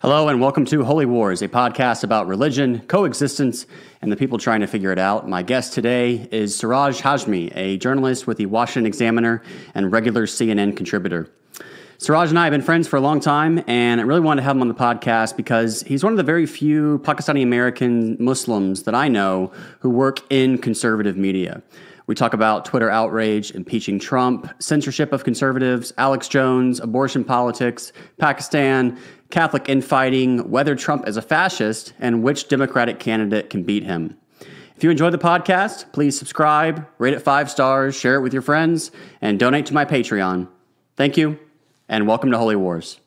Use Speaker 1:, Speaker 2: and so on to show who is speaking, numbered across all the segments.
Speaker 1: Hello, and welcome to Holy Wars, a podcast about religion, coexistence, and the people trying to figure it out. My guest today is Siraj Hashmi, a journalist with the Washington Examiner and regular CNN contributor. Siraj and I have been friends for a long time, and I really wanted to have him on the podcast because he's one of the very few Pakistani American Muslims that I know who work in conservative media. We talk about Twitter outrage, impeaching Trump, censorship of conservatives, Alex Jones, abortion politics, Pakistan, Catholic infighting, whether Trump is a fascist, and which Democratic candidate can beat him. If you enjoy the podcast, please subscribe, rate it five stars, share it with your friends, and donate to my Patreon. Thank you and welcome to Holy Wars.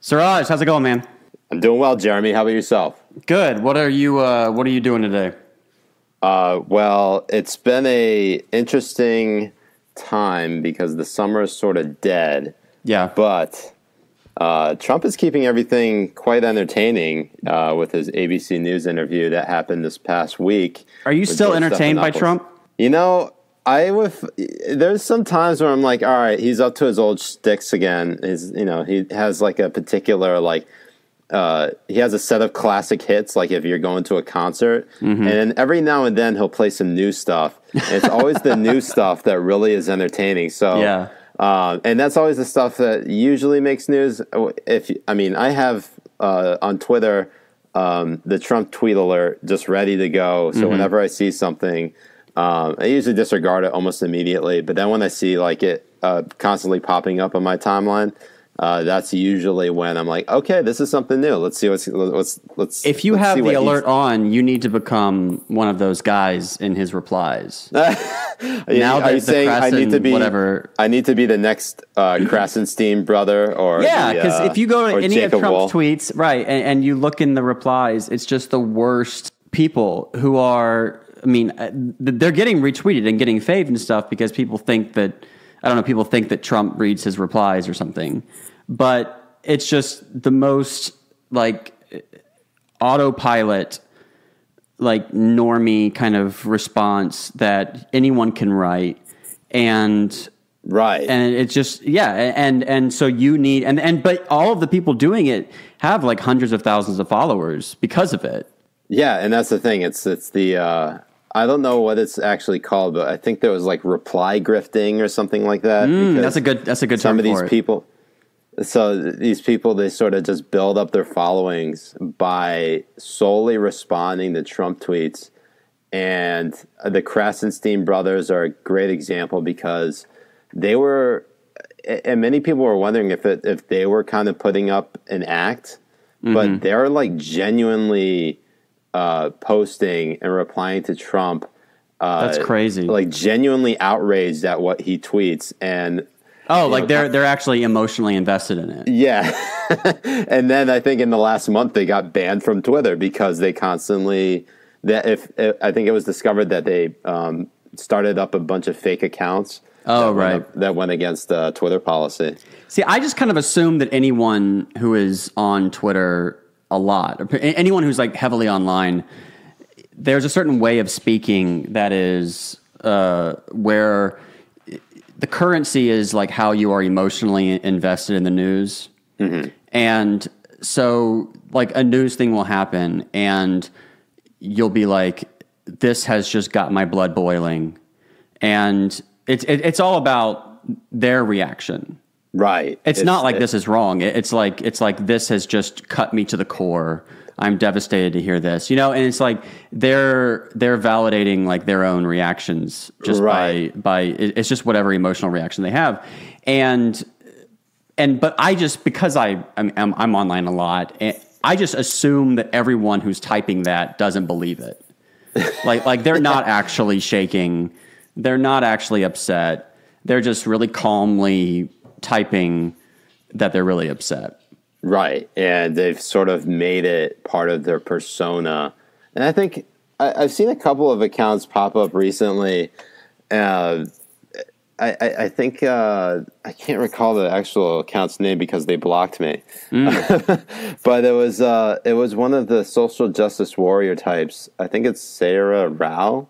Speaker 1: Siraj, how's it going, man?
Speaker 2: I'm doing well, Jeremy. How about yourself?
Speaker 1: Good. What are you uh, What are you doing today?
Speaker 2: Uh, well, it's been a interesting time because the summer is sort of dead.
Speaker 1: Yeah,
Speaker 2: but uh, Trump is keeping everything quite entertaining uh, with his ABC News interview that happened this past week.
Speaker 1: Are you still entertained by Trump?
Speaker 2: You know, I with There's some times where I'm like, all right, he's up to his old sticks again. He's, you know, he has like a particular like. Uh, he has a set of classic hits, like if you're going to a concert, mm-hmm. and then every now and then he'll play some new stuff. It's always the new stuff that really is entertaining. So
Speaker 1: yeah,
Speaker 2: uh, and that's always the stuff that usually makes news. If I mean, I have uh, on Twitter um, the Trump tweet alert just ready to go. So mm-hmm. whenever I see something um, I usually disregard it almost immediately, but then when I see like it uh, constantly popping up on my timeline, uh, that's usually when I'm like, okay, this is something new. Let's see what's let's let's.
Speaker 1: If you
Speaker 2: let's
Speaker 1: have the alert on, you need to become one of those guys in his replies.
Speaker 2: now are you saying I need to be
Speaker 1: whatever?
Speaker 2: I need to be the next uh, Krassenstein brother, or
Speaker 1: yeah, because
Speaker 2: uh,
Speaker 1: if you go to any Jacob of Trump's Wolf. tweets, right, and, and you look in the replies, it's just the worst people who are I mean, uh, they're getting retweeted and getting faved and stuff because people think that I don't know. People think that Trump reads his replies or something, but it's just the most like autopilot, like normie kind of response that anyone can write, and
Speaker 2: right,
Speaker 1: and it's just yeah, and and so you need and and but all of the people doing it have like hundreds of thousands of followers because of it.
Speaker 2: Yeah, and that's the thing. It's it's the uh, I don't know what it's actually called, but I think there was like reply grifting or something like that.
Speaker 1: Mm, that's a good. That's a good.
Speaker 2: Some
Speaker 1: of
Speaker 2: these
Speaker 1: it.
Speaker 2: So these people, they sort of just build up their followings by solely responding to Trump tweets, and the Krassenstein brothers are a great example because they were, and many people were wondering if it if they were kind of putting up an act, mm-hmm. but they're like genuinely uh, posting and replying to Trump.
Speaker 1: Uh, That's crazy.
Speaker 2: Like genuinely outraged at what he tweets and.
Speaker 1: Oh, like they're they're actually emotionally invested in it.
Speaker 2: Yeah, and then I think in the last month they got banned from Twitter because they constantly that if, if I think it was discovered that they um, started up a bunch of fake accounts.
Speaker 1: Oh,
Speaker 2: that
Speaker 1: right.
Speaker 2: Went, that went against uh, Twitter policy.
Speaker 1: See, I just kind of assume that anyone who is on Twitter a lot. Anyone who's like heavily online, there's a certain way of speaking that is uh, where the currency is like how you are emotionally invested in the news. Mm-hmm. And so, like, a news thing will happen, and you'll be like, this has just got my blood boiling. And it's, it, it's all about their reaction.
Speaker 2: Right.
Speaker 1: It's, it's not like this is wrong. It's like it's like this has just cut me to the core. I'm devastated to hear this. You know, and it's like they're they're validating like their own reactions just right. by by it's just whatever emotional reaction they have. And and but I just because I I'm I'm, online a lot. Eh, I just assume that everyone who's typing that doesn't believe it. like like they're not actually shaking. They're not actually upset. They're just really calmly typing that they're really upset.
Speaker 2: Right. And they've sort of made it part of their persona. And I think I, have seen a couple of accounts pop up recently. Uh, I, I, I, think uh, I can't recall the actual account's name because they blocked me. Mm. but it was uh, it was one of the social justice warrior types. I think it's Sarah Rao.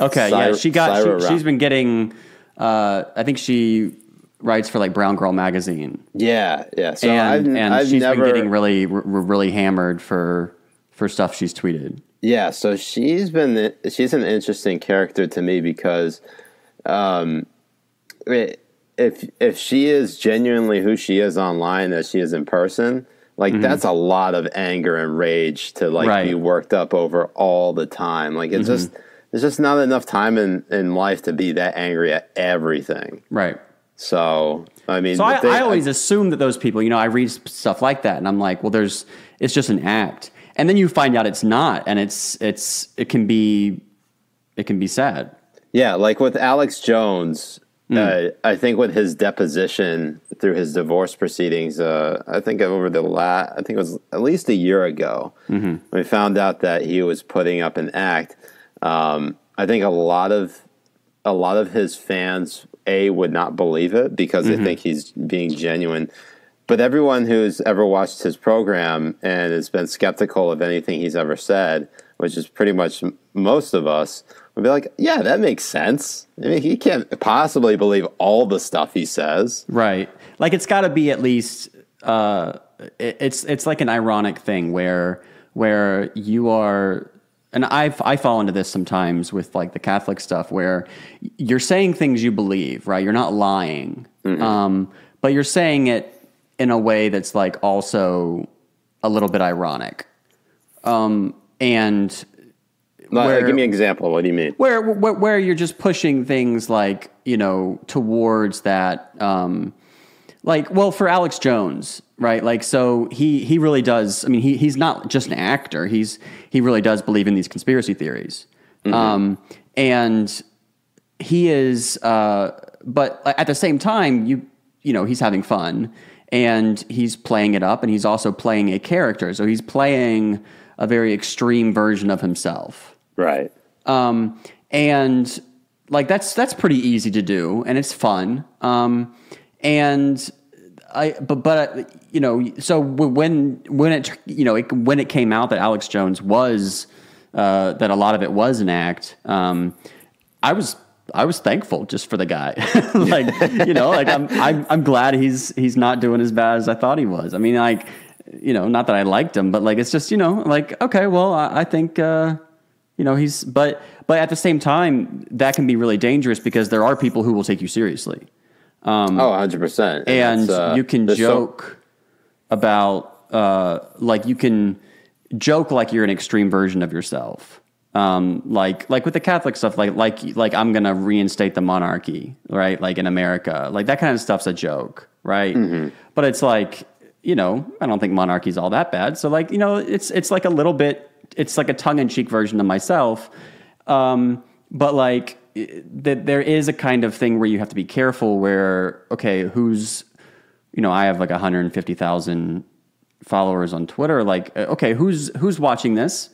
Speaker 1: Okay, yeah, she got she, has been getting. Uh, I think she writes for like Brown Girl magazine,
Speaker 2: Yeah, yeah. So
Speaker 1: and
Speaker 2: I've,
Speaker 1: and
Speaker 2: I've
Speaker 1: she's
Speaker 2: never
Speaker 1: been getting really r- really hammered for for stuff she's tweeted.
Speaker 2: Yeah, so she's been she's an interesting character to me because um, if if she is genuinely who she is online as she is in person, like that's a lot of anger and rage to like
Speaker 1: Right.
Speaker 2: be worked up over all the time. Like it's just there's just not enough time in in life to be that angry at everything.
Speaker 1: Right.
Speaker 2: So I mean,
Speaker 1: So I,
Speaker 2: thing-
Speaker 1: I always assume that those people, you know, I read stuff like that, and I'm like, well, there's, it's just an act, and then you find out it's not, and it's, it's, it can be, it can be sad.
Speaker 2: Yeah, like with Alex Jones,
Speaker 1: Hmm.
Speaker 2: uh, I think with his deposition through his divorce proceedings, uh, I think over the la I think it was at least a year ago,
Speaker 1: Mm-hmm.
Speaker 2: we found out that he was putting up an act. Um, I think a lot of a lot of his fans a would not believe it because
Speaker 1: Mm-hmm.
Speaker 2: they think he's being genuine. But everyone who's ever watched his program and has been skeptical of anything he's ever said, which is pretty much most of us, would be like, "Yeah, that makes sense." I mean, he can't possibly believe all the stuff he says.
Speaker 1: Right. Like it's got to be at least, uh, it, it's, it's like an ironic thing where, where you are, and I I fall into this sometimes with like the Catholic stuff where you're saying things you believe, right? You're not lying, um, but you're saying it in a way that's like also a little bit ironic, um, and
Speaker 2: Like,
Speaker 1: Where-
Speaker 2: give me an example. What do you mean?
Speaker 1: where, where where you're just pushing things like you know towards that um like well for Alex Jones right? Like so he he really does I mean he he's not just an actor. He's he really does believe in these conspiracy theories. Um and he is uh but at the same time you you know he's having fun and he's playing it up and he's also playing a character. So he's playing a very extreme version of himself.
Speaker 2: Right.
Speaker 1: um, and like that's that's pretty easy to do, and it's fun. Um, and I but but uh, you know so when when it you know it, when it came out that Alex Jones was uh, that a lot of it was an act, um, I was. I was thankful just for the guy, like you know, like I'm, I'm, I'm glad he's he's not doing as bad as I thought he was. I mean, like, you know, not that I liked him, but like it's just you know, like okay, well, I, I think uh, you know he's but but at the same time that can be really dangerous because there are people who will take you seriously
Speaker 2: oh, 100 percent.
Speaker 1: and you can joke about uh, like you can joke like you're an extreme version of yourself. Um, like like with the catholic stuff like like like i'm gonna reinstate the monarchy right? Like in america like that kind of stuff's a joke right? But it's like you know i don't think monarchy's all that bad. So like you know it's it's like a little bit it's like a tongue-in-cheek version of myself. Um, but like that there is a kind of thing where you have to be careful where okay who's you know i have like 150000 followers on twitter like uh, okay who's who's watching this?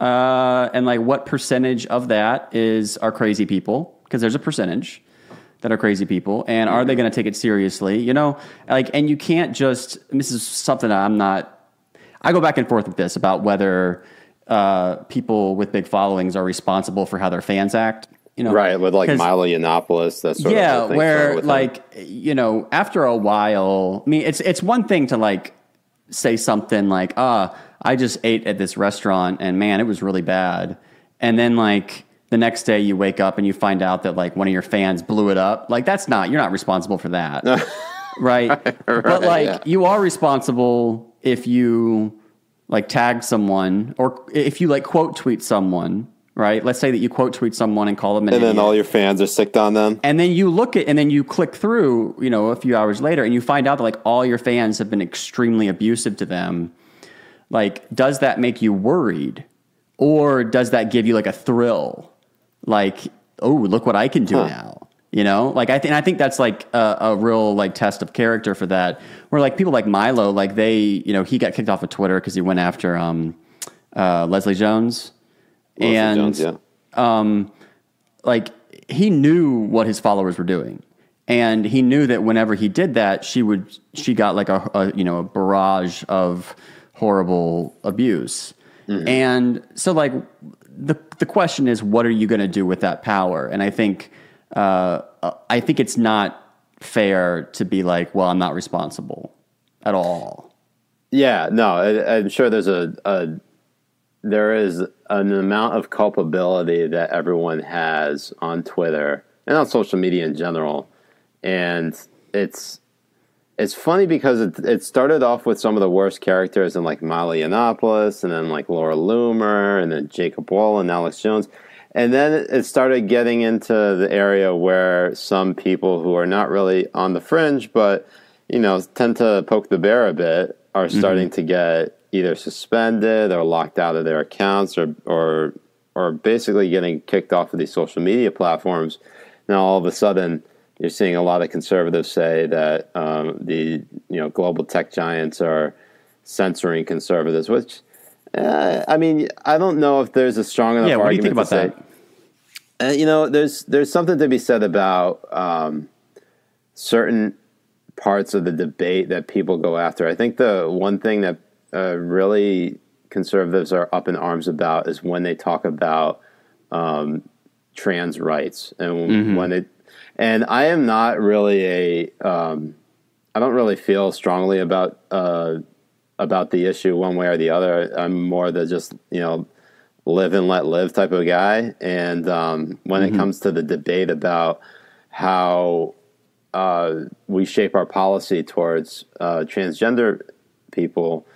Speaker 1: Uh, and like what percentage of that is are crazy people? Because there's a percentage that are crazy people and are they going to take it seriously you know? Like and you can't just this is something i'm not i go back and forth with this about whether uh, people with big followings are responsible for how their fans act you know
Speaker 2: right with like Milo Yiannopoulos. That sort
Speaker 1: yeah,
Speaker 2: of thing
Speaker 1: where
Speaker 2: him.
Speaker 1: like you know, after a while, I mean, it's it's one thing to like say something like, "Ah, I just ate at this restaurant and man, it was really bad," and then like the next day you wake up and you find out that like one of your fans blew it up. Like that's not you're not responsible for that, right? But like
Speaker 2: yeah.
Speaker 1: you are responsible if you like tag someone or if you like quote tweet someone. Right. Let's say that you quote tweet someone and call them an
Speaker 2: and then all your fans are sicked on them.
Speaker 1: and then you look at and then you click through you know a few hours later and you find out that like all your fans have been extremely abusive to them. Like does that make you worried? Or does that give you like a thrill? Like oh look what i can do now you know? Like i think i think that's like a, a real like test of character for that. Where like people like milo like they you know he got kicked off of twitter because he went after um uh leslie jones And
Speaker 2: Jones, yeah.
Speaker 1: um, like he knew what his followers were doing, and he knew that whenever he did that, she would she got like a, a you know a barrage of horrible abuse, and so like the the question is, what are you going to do with that power? And I think uh, I think it's not fair to be like, well, I'm not responsible at all.
Speaker 2: Yeah, no, I, I'm sure there's a, a there is an amount of culpability that everyone has on Twitter and on social media in general, and it's it's funny because it, it started off with some of the worst characters in like Milo Yiannopoulos and then like Laura Loomer and then Jacob Wohl and Alex Jones. And then it started getting into the area where some people who are not really on the fringe, but you know, tend to poke the bear a bit, are mm-hmm. starting mm-hmm. to get either suspended or locked out of their accounts or or or basically getting kicked off of these social media platforms. Now all of a sudden you're seeing a lot of conservatives say that um, the you know global tech giants are censoring conservatives, which uh, I mean I don't know if there's a strong enough
Speaker 1: yeah,
Speaker 2: what
Speaker 1: argument do you think about
Speaker 2: that. Uh, you know, there's there's something to be said about um, certain parts of the debate that people go after. I think the one thing that uh, really conservatives are up in arms about is when they talk about um, trans rights and mm-hmm. when it and I am not really a. Um, I don't really feel strongly about uh, about the issue one way or the other. I'm more the just you know live and let live type of guy. And um, when mm-hmm. it comes to the debate about how uh, we shape our policy towards uh, transgender people,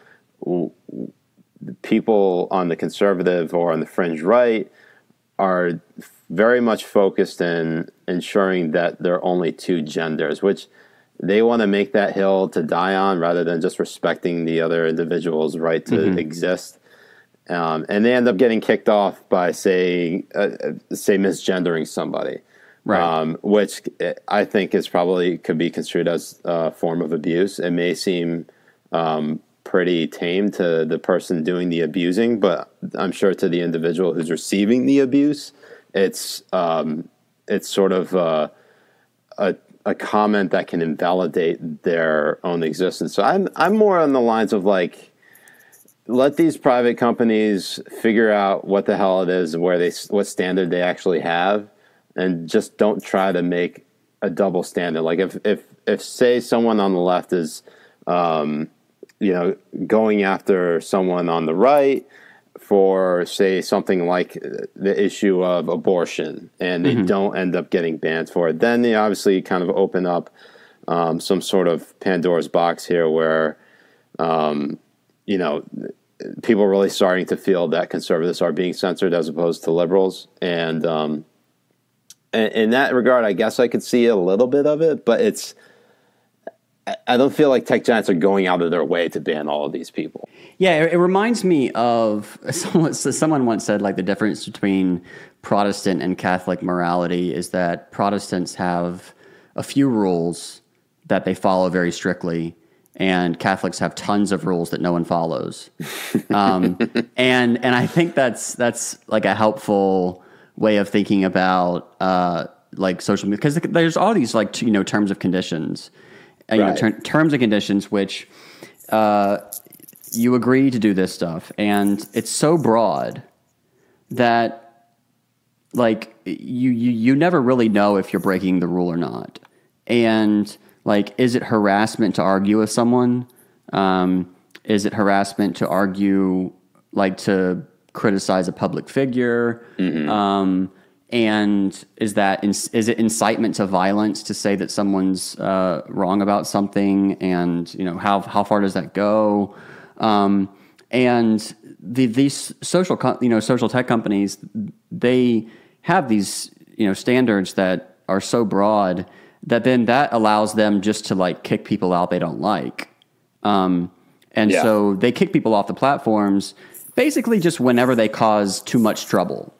Speaker 2: people on the conservative or on the fringe right are very much focused in ensuring that there are only two genders, which they want to make that hill to die on rather than just respecting the other individual's right to mm-hmm. exist. Um, and they end up getting kicked off by saying, uh, uh say, misgendering somebody, right. um, which I think is probably could be construed as a form of abuse. It may seem um, pretty tame to the person doing the abusing, but I'm sure to the individual who's receiving the abuse, it's um, it's sort of uh, a a comment that can invalidate their own existence. So I'm I'm more on the lines of like let these private companies figure out what the hell it is, where they what standard they actually have, and just don't try to make a double standard. Like if if if say someone on the left is um, you know going after someone on the right for say something like the issue of abortion and they mm-hmm. don't end up getting banned for it then they obviously kind of open up um, some sort of pandora's box here where um, you know people are really starting to feel that conservatives are being censored as opposed to liberals and um, in that regard i guess i could see a little bit of it but it's I don't feel like tech giants are going out of their way to ban all of these people.
Speaker 1: Yeah, it, it reminds me of someone, someone once said like the difference between Protestant and Catholic morality is that Protestants have a few rules that they follow very strictly, and Catholics have tons of rules that no one follows. um, and and I think that's that's like a helpful way of thinking about uh, like social media because there's all these like you know terms of conditions you right. know, ter- terms and conditions, which uh, you agree to do this stuff, and it's so broad that like you you you never really know if you're breaking the rule or not, and like is it harassment to argue with someone? Um, is it harassment to argue like to criticize a public figure? Mm-hmm. Um, and is that is it incitement to violence to say that someone's uh, wrong about something? And you know how how far does that go? Um, and the, these social you know social tech companies they have these you know standards that are so broad that then that allows them just to like kick people out they don't like. Um, and yeah. so they kick people off the platforms basically just whenever they cause too much trouble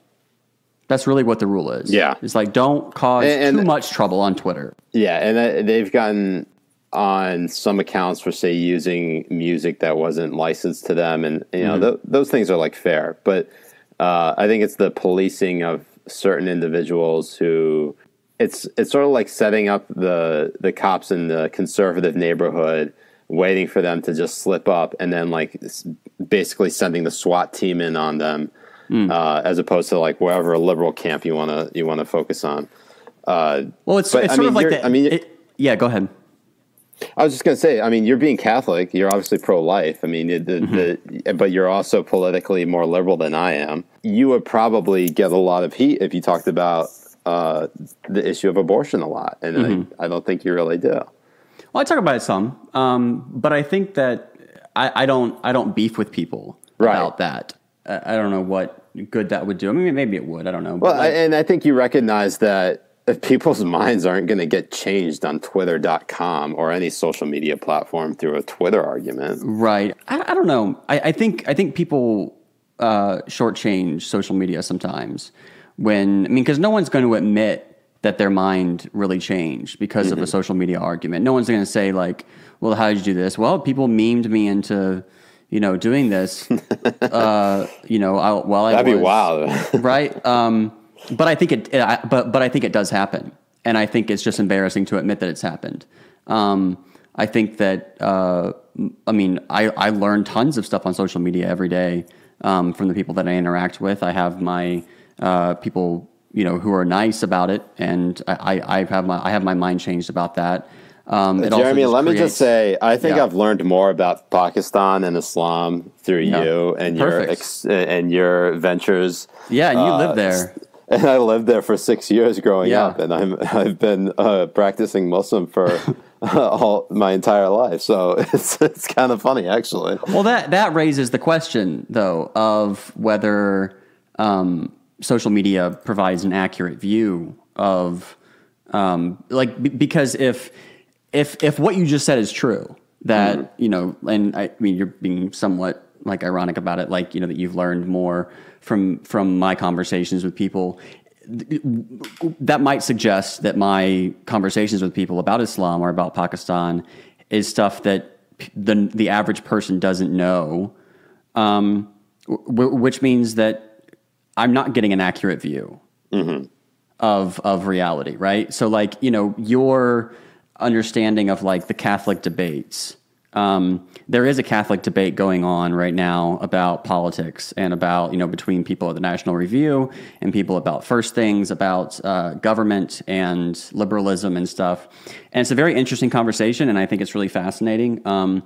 Speaker 1: that's really what the rule is.
Speaker 2: Yeah.
Speaker 1: It's like don't cause and, and, too much trouble on Twitter.
Speaker 2: Yeah, and they've gotten on some accounts for say using music that wasn't licensed to them and you know mm-hmm. th- those things are like fair, but uh, I think it's the policing of certain individuals who it's it's sort of like setting up the the cops in the conservative neighborhood waiting for them to just slip up and then like basically sending the SWAT team in on them mm. uh, as opposed to like wherever liberal camp you want to you want to focus on. Uh,
Speaker 1: well, it's, it's sort mean, of like the, I mean, it, yeah, go ahead.
Speaker 2: I was just going to say, I mean, you're being Catholic. You're obviously pro-life. I mean, the, mm-hmm. the, but you're also politically more liberal than I am. You would probably get a lot of heat if you talked about uh, the issue of abortion a lot, and mm-hmm. I, I, don't think you really do. Well,
Speaker 1: I talk about it some, um, but I think that I, I, don't. I don't beef with people right. about that. I, don't know what good that would do. I mean, maybe it would. I don't know.
Speaker 2: Well, like, and I think you recognize that if people's minds aren't going to get changed on twitter.com or any social media platform through a twitter argument
Speaker 1: right i, I don't know I, I, think i think people uh, shortchange social media sometimes when i mean because no one's going to admit that their mind really changed because mm-hmm. of a social media argument no one's going to say like well how did you do this well people memed me into you know doing this uh, you know I, while i
Speaker 2: that'd
Speaker 1: was,
Speaker 2: be wild
Speaker 1: right um, but I think it, it, but but I think it does happen, and I think it's just embarrassing to admit that it's happened. Um, I think that uh, I mean I I learn tons of stuff on social media every day um, from the people that I interact with. I have my uh, people you know who are nice about it, and I, I, I have my I have my mind changed about that.
Speaker 2: Um, Jeremy, let creates, me just say, I think yeah. I've learned more about Pakistan and Islam through yeah. you and Perfect. your ex- and your ventures.
Speaker 1: Yeah, and you uh, live there
Speaker 2: and I lived there for six years growing yeah. up, and I'm I've been uh, practicing Muslim for all my entire life. So it's it's kind of funny, actually.
Speaker 1: Well, that that raises the question, though, of whether um, social media provides an accurate view of, um, like, b- because if if if what you just said is true, that mm you know, and I, I mean, you're being somewhat like ironic about it, like you know that you've learned more from from my conversations with people that might suggest that my conversations with people about Islam or about Pakistan is stuff that the the average person doesn't know, um, w- which means that I'm not getting an accurate view mm-hmm. of of reality, right? So, like you know, your understanding of like the Catholic debates um, there is a Catholic debate going on right now about politics and about, you know, between people at the National Review and people about first things, about uh, government and liberalism and stuff. And it's a very interesting conversation, and I think it's really fascinating. Um,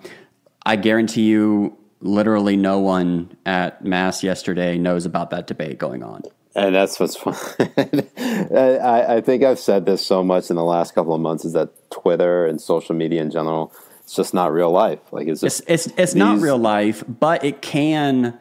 Speaker 1: I guarantee you, literally no one at Mass yesterday knows about that debate going on.
Speaker 2: And that's what's fun. I, I think I've said this so much in the last couple of months is that Twitter and social media in general – it's just not real life. Like it's
Speaker 1: it's it's, it's not real life, but it can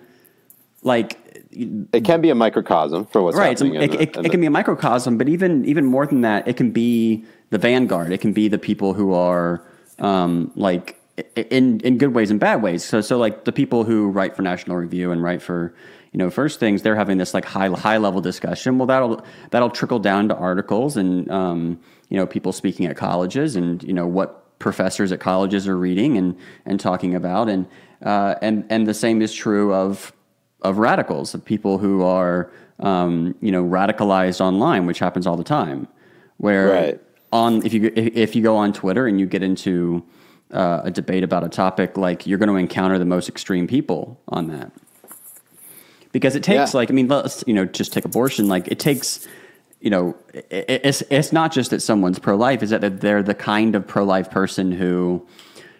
Speaker 1: like
Speaker 2: it can be a microcosm for what's right. happening.
Speaker 1: It, it, the, it, can be a microcosm, but even even more than that, it can be the vanguard. It can be the people who are um, like in in good ways and bad ways. So so like the people who write for National Review and write for you know first things, they're having this like high high level discussion. Well, that'll that'll trickle down to articles and um, you know people speaking at colleges and you know what professors at colleges are reading and and talking about, and uh, and and the same is true of of radicals, of people who are um, you know radicalized online, which happens all the time. Where right. on if you if you go on Twitter and you get into uh, a debate about a topic, like you're going to encounter the most extreme people on that. Because it takes yeah. like I mean, let's you know just take abortion. Like it takes you know, it's it's not just that someone's pro life; is that they're the kind of pro life person who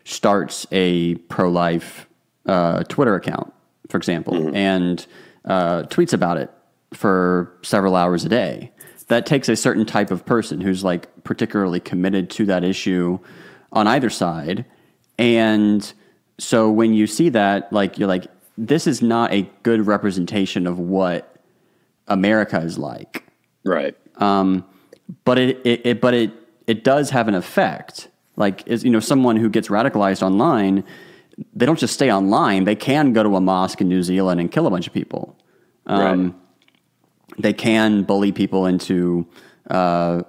Speaker 1: starts a pro life uh, Twitter account, for example, mm-hmm. and uh, tweets about it for several hours a day. That takes a certain type of person who's like particularly committed to that issue on either side, and so when you see that, like you're like, this is not a good representation of what America is like
Speaker 2: Right. Um,
Speaker 1: but it, it, it, but it it does have an effect. Like is you know someone who gets radicalized online, they don't just stay online. They can go to a mosque in New Zealand and kill a bunch of people. Um, right. They can bully people into, uh,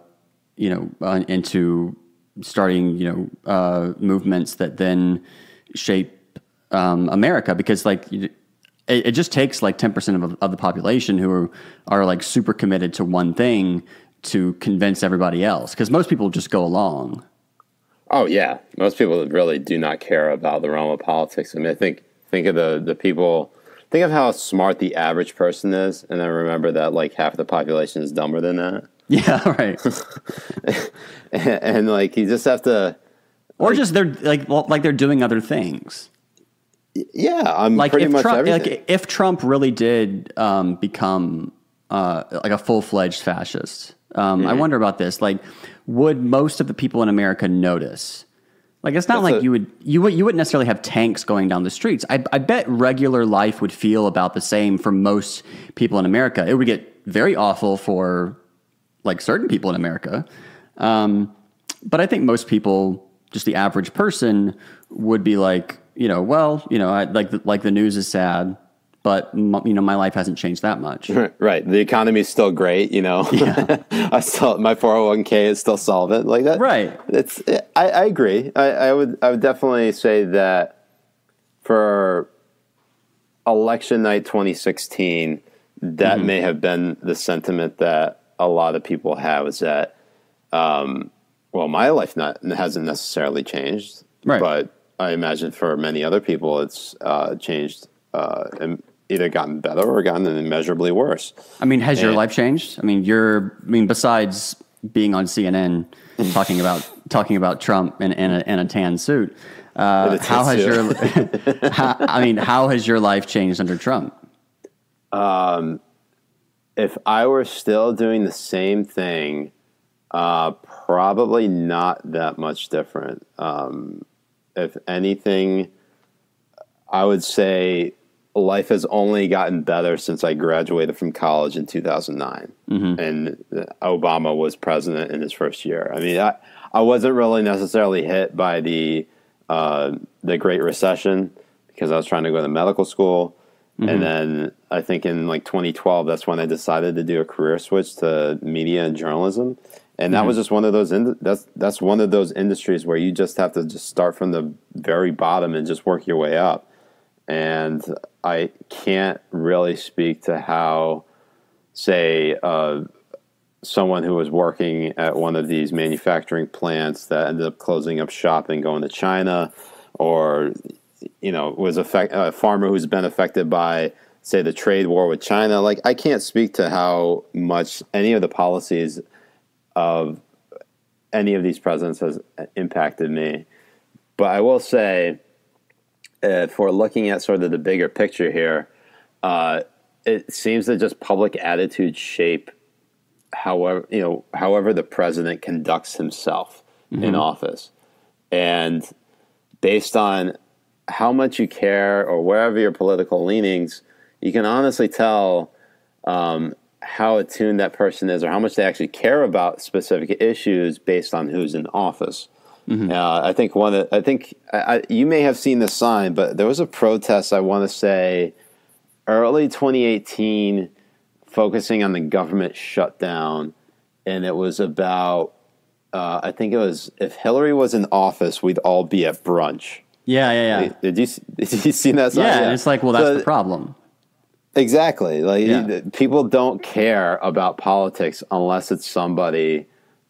Speaker 1: you know, uh, into starting you know uh, movements that then shape um, America because like it, it just takes like 10% of, of the population who are, are like super committed to one thing to convince everybody else because most people just go along.
Speaker 2: Oh yeah, most people really do not care about the realm of politics. I mean, I think think of the the people. Think of how smart the average person is, and then remember that like half the population is dumber than that.
Speaker 1: Yeah, right.
Speaker 2: and, and, like you just have to,
Speaker 1: or like, just they're like well, like they're doing other things.
Speaker 2: Yeah, I'm
Speaker 1: like
Speaker 2: pretty
Speaker 1: if
Speaker 2: much
Speaker 1: Trump,
Speaker 2: everything.
Speaker 1: like if Trump really did um, become uh, like a full fledged fascist, um, mm-hmm. I wonder about this. Like, would most of the people in America notice? Like, it's not That's like a, you would you would you wouldn't necessarily have tanks going down the streets. I, I bet regular life would feel about the same for most people in America. It would get very awful for like certain people in America, um, but I think most people, just the average person, would be like, you know, well, you know, I, like the, like the news is sad, but m- you know, my life hasn't changed that much.
Speaker 2: Right. The economy is still great. You know, yeah. I still my four hundred one k is still solvent like that.
Speaker 1: Right.
Speaker 2: It's. I, I agree. I, I would. I would definitely say that for election night twenty sixteen, that mm-hmm. may have been the sentiment that a lot of people have is that. Um, well, my life not hasn't necessarily changed,
Speaker 1: right.
Speaker 2: but I imagine for many other people, it's uh, changed uh, and either gotten better or gotten immeasurably worse.
Speaker 1: I mean, has and, your life changed? I mean, you're. I mean, besides being on CNN talking about talking about Trump in, in, a, in a tan suit, uh, how has your? how, I mean, how has your life changed under Trump?
Speaker 2: Um, if I were still doing the same thing, uh, probably not that much different. Um, if anything, I would say life has only gotten better since I graduated from college in 2009, mm-hmm. and Obama was president in his first year. I mean, I, I wasn't really necessarily hit by the uh, the Great Recession because I was trying to go to medical school, mm-hmm. and then I think in like 2012, that's when I decided to do a career switch to media and journalism and that mm-hmm. was just one of those in, that's that's one of those industries where you just have to just start from the very bottom and just work your way up and i can't really speak to how say uh, someone who was working at one of these manufacturing plants that ended up closing up shop and going to china or you know was affect, a farmer who's been affected by say the trade war with china like i can't speak to how much any of the policies of any of these presidents has impacted me. But I will say, if we're looking at sort of the bigger picture here, uh, it seems that just public attitudes shape however you know however the president conducts himself mm-hmm. in office, and based on how much you care or wherever your political leanings, you can honestly tell um, how attuned that person is or how much they actually care about specific issues based on who's in office. Mm-hmm. Uh, I think one. Of, I think I, you may have seen the sign, but there was a protest. I want to say early 2018, focusing on the government shutdown, and it was about. Uh, I think it was if Hillary was in office, we'd all be at brunch.
Speaker 1: Yeah, yeah,
Speaker 2: yeah. Did you did you see that? Sign?
Speaker 1: Yeah, yeah. it's like, well, that's so, the problem.
Speaker 2: Exactly. Like yeah. people don't care about politics unless it's somebody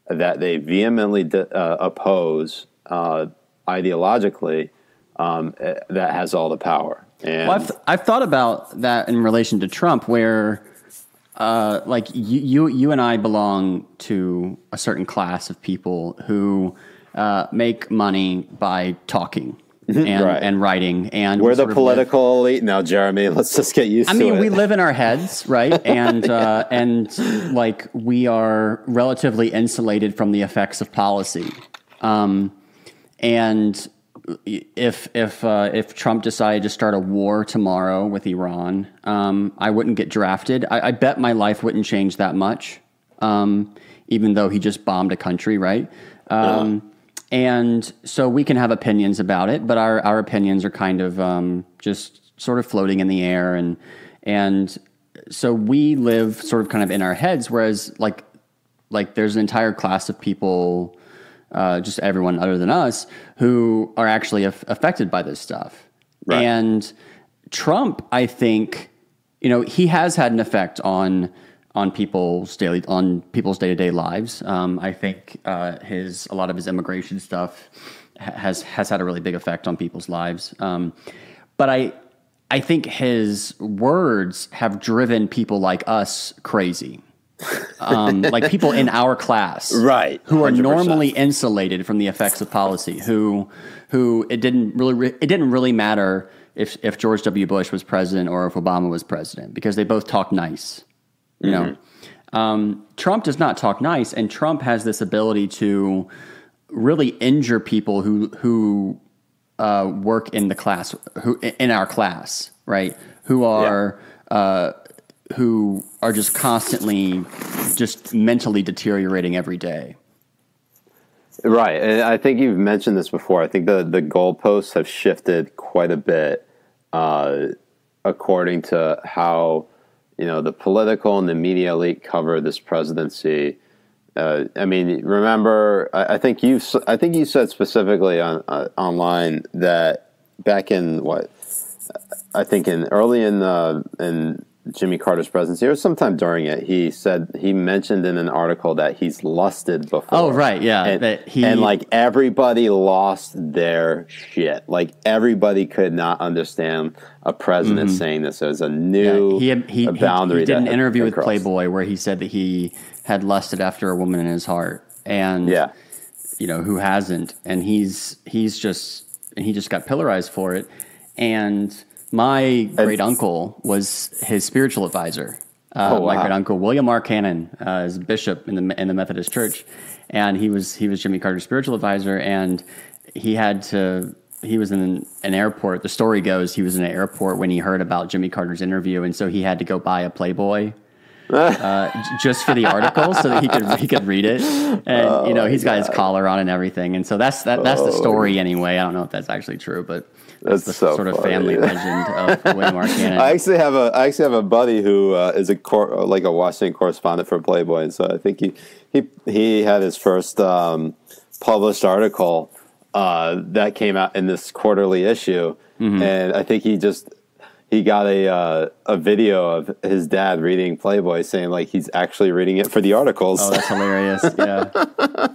Speaker 2: that they vehemently uh, oppose uh, ideologically um, eh, that has all the power. And
Speaker 1: well, I've, I've thought about that in relation to Trump, where uh, like you, you, you and I belong to a certain class of people who uh, make money by talking. And, right. and writing. And
Speaker 2: we're the political elite now, Jeremy. Let's just get used
Speaker 1: I
Speaker 2: to
Speaker 1: mean,
Speaker 2: it. I
Speaker 1: mean, we live in our heads, right? And yeah. uh, and like we are relatively insulated from the effects of policy. Um, and if if uh, if Trump decided to start a war tomorrow with Iran, um, I wouldn't get drafted. I, I, bet my life wouldn't change that much, um, even though he just bombed a country, right? Um, and so we can have opinions about it, but our, our opinions are kind of um, just sort of floating in the air. And, and so we live sort of kind of in our heads, whereas like, like there's an entire class of people, uh, just everyone other than us, who are actually af- affected by this stuff. Right. And Trump, I think, you know, he has had an effect on on people's daily on people's day to day lives. Um, I think uh, his a lot of his immigration stuff has has had a really big effect on people's lives. Um, but I I think his words have driven people like us crazy. um, like people in our class,
Speaker 2: Right,
Speaker 1: who are
Speaker 2: 100%.
Speaker 1: normally insulated from the effects of policy, who who it didn't really re- it didn't really matter if if George W. Bush was president or if Obama was president because they both talk nice, you know. Um, Trump does not talk nice, and Trump has this ability to really injure people who who uh, work in the class, who in our class, right? Who are uh, who are just constantly just mentally deteriorating every day.
Speaker 2: Right, and I think you've mentioned this before. I think the the goalposts have shifted quite a bit, uh, according to how you know the political and the media elite cover this presidency. Uh, I mean, remember? I, I think you. I think you said specifically on uh, online that back in what I think in early in uh, in Jimmy Carter's presidency or sometime during it, he said he mentioned in an article that he's lusted before.
Speaker 1: Oh, right, yeah,
Speaker 2: and,
Speaker 1: that he-
Speaker 2: and like everybody lost their shit. Like everybody could not understand a president saying this. It was a new
Speaker 1: Mm-hmm. he, he,
Speaker 2: a boundary.
Speaker 1: he did
Speaker 2: that
Speaker 1: an interview with
Speaker 2: crossed.
Speaker 1: Playboy where he said that he had lusted after a woman in his heart, and
Speaker 2: Yeah,
Speaker 1: you know who hasn't and he's he's just and he just got pillarized for it and my great uncle was his spiritual advisor. Uh,
Speaker 2: Oh,
Speaker 1: my great uncle william r. Cannon uh, is bishop in the in the methodist church. And he was he was jimmy carter's spiritual advisor and he had to he was in an airport. The story goes he was in an airport when he heard about jimmy carter's interview and so he had to go buy a playboy uh, just for the article so that he could he could read it. And you know, he's got his collar on and everything. And so that's that that's the story anyway. I don't know if that's actually true, but that's,
Speaker 2: That's
Speaker 1: the
Speaker 2: so
Speaker 1: sort of family legend of R. Cannon.
Speaker 2: I actually have a I actually have a buddy who uh, is a cor- like a Washington correspondent for Playboy, and so I think he he he had his first um, published article uh, that came out in this quarterly issue,
Speaker 1: Mm-hmm.
Speaker 2: and I think he just he got a uh, a video of his dad reading Playboy, saying like he's actually reading it for the articles.
Speaker 1: oh, that's hilarious. Yeah.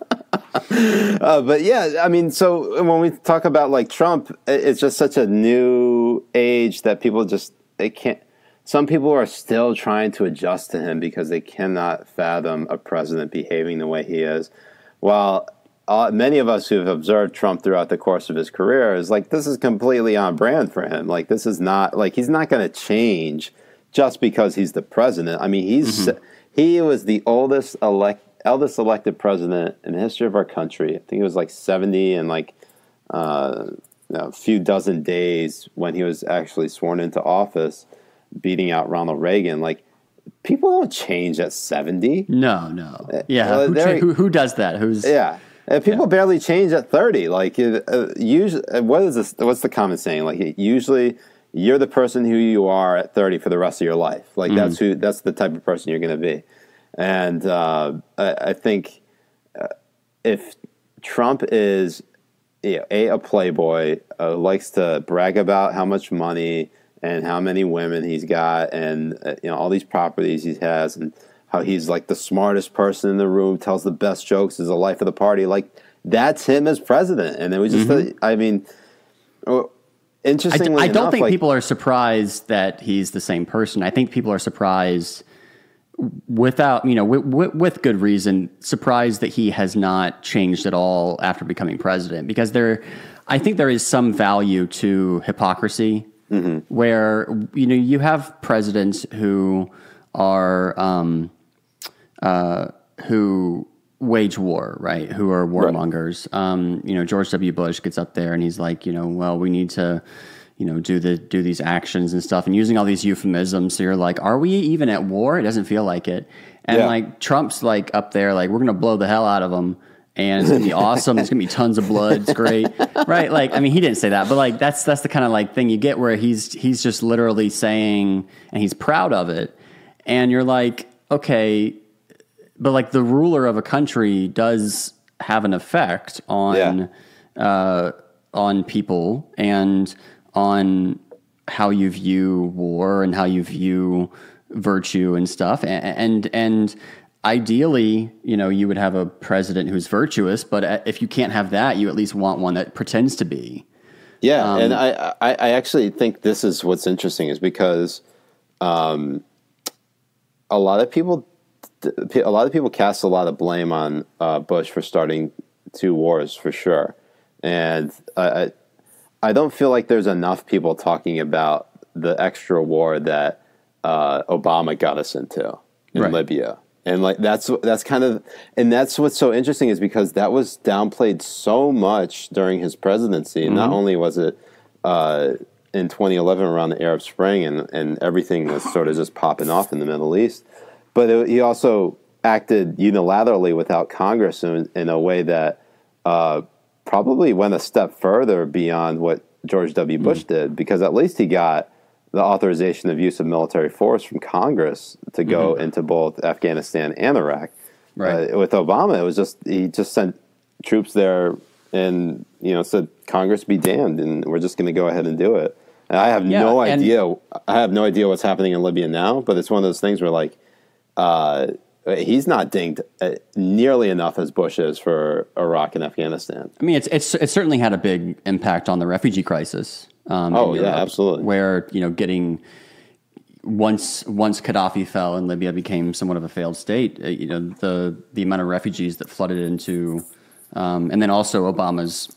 Speaker 2: Uh, but yeah, I mean, so when we talk about like Trump, it's just such a new age that people just they can't. Some people are still trying to adjust to him because they cannot fathom a president behaving the way he is. While uh, many of us who have observed Trump throughout the course of his career is like this is completely on brand for him. Like this is not like he's not going to change just because he's the president. I mean, he's he was the oldest elect eldest elected president in the history of our country. I think it was like seventy and like uh, a few dozen days when he was actually sworn into office, beating out Ronald Reagan. Like people don't change at seventy.
Speaker 1: No, no. Yeah.
Speaker 2: well,
Speaker 1: who, cha- who who does that? Who's
Speaker 2: Yeah. And people barely change at 30. Like, uh, usually, what is this? What's the common saying? Like, usually you're the person who you are at 30 for the rest of your life. Like, that's who, that's the type of person you're going to be. And uh, I, I think uh, if Trump is you know, a, a playboy, uh, likes to brag about how much money and how many women he's got and, uh, you know, all these properties he has and, how he's like the smartest person in the room, tells the best jokes, is the life of the party. Like that's him as president. And then we just, uh, I mean, uh,
Speaker 1: I, d-
Speaker 2: interestingly,
Speaker 1: I don't
Speaker 2: enough,
Speaker 1: think
Speaker 2: like,
Speaker 1: people are surprised that he's the same person. I think people are surprised without, you know, with, with, with good reason, surprised that he has not changed at all after becoming president because there, I think there is some value to hypocrisy where, you know, you have presidents who are, um, uh, who wage war, right? Who are warmongers. Um, you know, George W. Bush gets up there and he's like, you know, well, we need to, you know, do the do these actions and stuff, and using all these euphemisms. So you're like, are we even at war? It doesn't feel like it. And
Speaker 2: Yeah.
Speaker 1: like Trump's like up there, like we're gonna blow the hell out of them. And it's gonna be awesome. It's gonna be tons of blood. It's great, right? Like, I mean, he didn't say that, but like, that's that's the kind of like thing you get where he's he's just literally saying, and he's proud of it, and you're like, okay, but like the ruler of a country does have an effect on uh, on people and on how you view war and how you view virtue and stuff. And and, and ideally you know you would have a president who's virtuous but uh, if you can't have that you at least want one that pretends to be.
Speaker 2: Yeah,
Speaker 1: Um,
Speaker 2: and I, I, I actually think this is what's interesting is because um, a lot of people a lot of people cast a lot of blame on uh, Bush for starting two wars for sure, and I I don't feel like there's enough people talking about the extra war that uh, Obama got us into in right. Libya. And like that's that's kind of and that's what's so interesting is because that was downplayed so much during his presidency. Mm-hmm. Not only was it uh, in 2011 around the Arab Spring and and everything was sort of just popping off in the Middle East, but it, he also acted unilaterally without Congress in, in a way that uh, probably went a step further beyond what George W. Bush mm-hmm. did because at least he got the authorization of use of military force from Congress to go mm-hmm. into both Afghanistan and Iraq. Right. Uh, with Obama, it was just he just sent troops there and you know said Congress be damned, and we're just going to go ahead and do it. And I have yeah, no idea. I have no idea what's happening in Libya now, but it's one of those things where like. Uh, he's not dinged uh, nearly enough as Bush is for Iraq and Afghanistan.
Speaker 1: I mean, it's it's it certainly had a big impact on the refugee crisis.
Speaker 2: Um, oh yeah, absolutely.
Speaker 1: Where you know getting once once Gaddafi fell and Libya became somewhat of a failed state, uh, you know the the amount of refugees that flooded into, um, and then also Obama's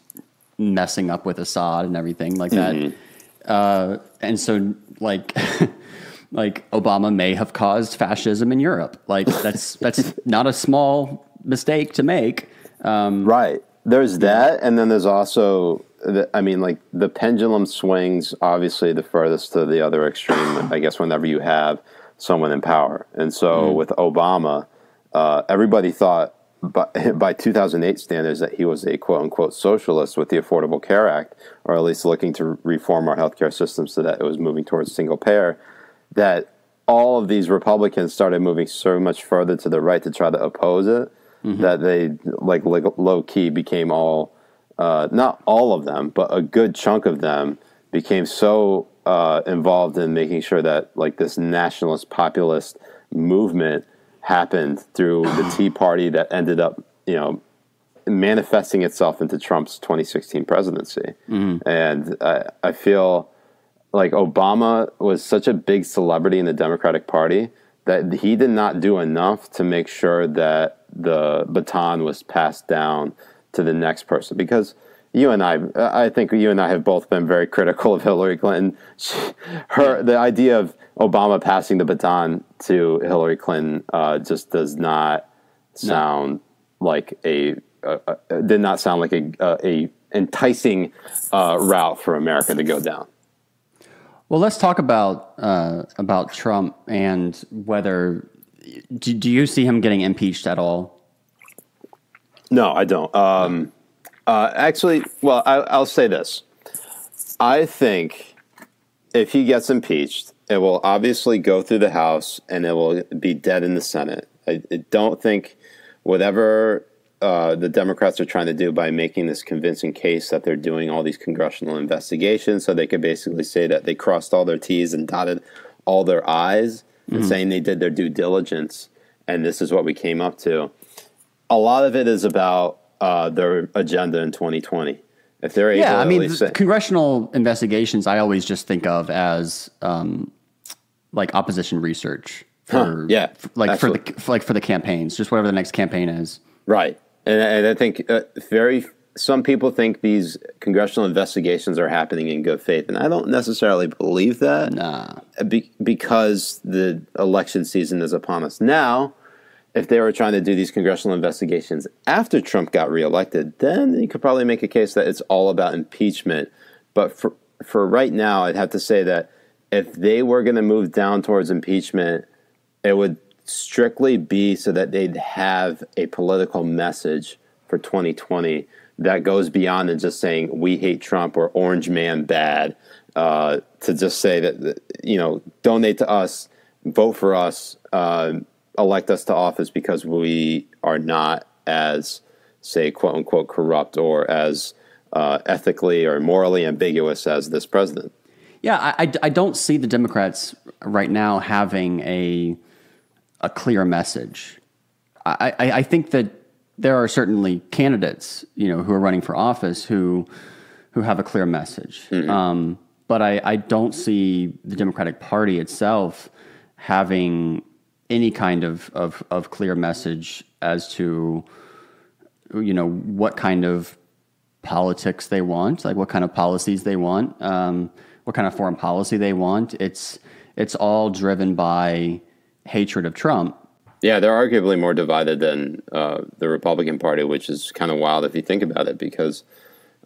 Speaker 1: messing up with Assad and everything like that. Mm-hmm. Uh, and so like. like Obama may have caused fascism in Europe. Like that's that's not a small mistake to make.
Speaker 2: Um, right. There's that, and then there's also I mean, like the pendulum swings obviously the furthest to the other extreme. I guess whenever you have someone in power, and so mm. with Obama, uh, everybody thought by, by 2008 standards that he was a quote unquote socialist with the Affordable Care Act, or at least looking to reform our healthcare system so that it was moving towards single payer. That all of these Republicans started moving so much further to the right to try to oppose it mm-hmm. that they like low key became all uh, not all of them, but a good chunk of them became so uh, involved in making sure that like this nationalist populist movement happened through the Tea Party that ended up, you know, manifesting itself into Trump's 2016 presidency. Mm-hmm. And I, I feel like Obama was such a big celebrity in the Democratic Party that he did not do enough to make sure that the baton was passed down to the next person because you and I, I think you and I have both been very critical of Hillary Clinton. She, her, the idea of Obama passing the baton to Hillary Clinton uh, just does not sound no. like a, a, a, did not sound like a, a enticing uh, route for America to go down.
Speaker 1: Well, let's talk about uh, about Trump and whether do, do you see him getting impeached at all?
Speaker 2: No, I don't. Um, uh, actually, well, I, will say this. I think if he gets impeached, it will obviously go through the House and it will be dead in the Senate. I, I don't think whatever uh, the Democrats are trying to do by making this convincing case that they're doing all these congressional investigations so they could basically say that they crossed all their T's and dotted all their I's mm-hmm. and saying they did their due diligence and this is what we came up to a lot of it is about uh, their agenda in 2020. If they're able,
Speaker 1: yeah, I mean, say, congressional investigations, I always just think of as um, like opposition research for, huh,
Speaker 2: yeah,
Speaker 1: for, like absolutely. for the for like for the campaigns, just whatever the next campaign is.
Speaker 2: Right, and, and I think uh, very some people think these congressional investigations are happening in good faith, and I don't necessarily believe that.
Speaker 1: Nah,
Speaker 2: be, because the election season is upon us now if they were trying to do these congressional investigations after Trump got reelected, then you could probably make a case that it's all about impeachment. But for for right now, I'd have to say that if they were going to move down towards impeachment, it would strictly be so that they'd have a political message for 2020 that goes beyond than just saying we hate Trump or Orange Man bad. Uh, to just say that you know donate to us, vote for us. Uh, elect us to office because we are not as, say, quote unquote, corrupt or as uh, ethically or morally ambiguous as this president.
Speaker 1: Yeah, I, I don't see the Democrats right now having a a clear message. I, I, I think that there are certainly candidates, you know, who are running for office who who have a clear message. Mm-hmm. Um, but I, I don't see the Democratic Party itself having any kind of, of, of clear message as to you know what kind of politics they want, like what kind of policies they want, um, what kind of foreign policy they want. It's it's all driven by hatred of Trump.
Speaker 2: Yeah, they're arguably more divided than uh, the Republican Party, which is kind of wild if you think about it, because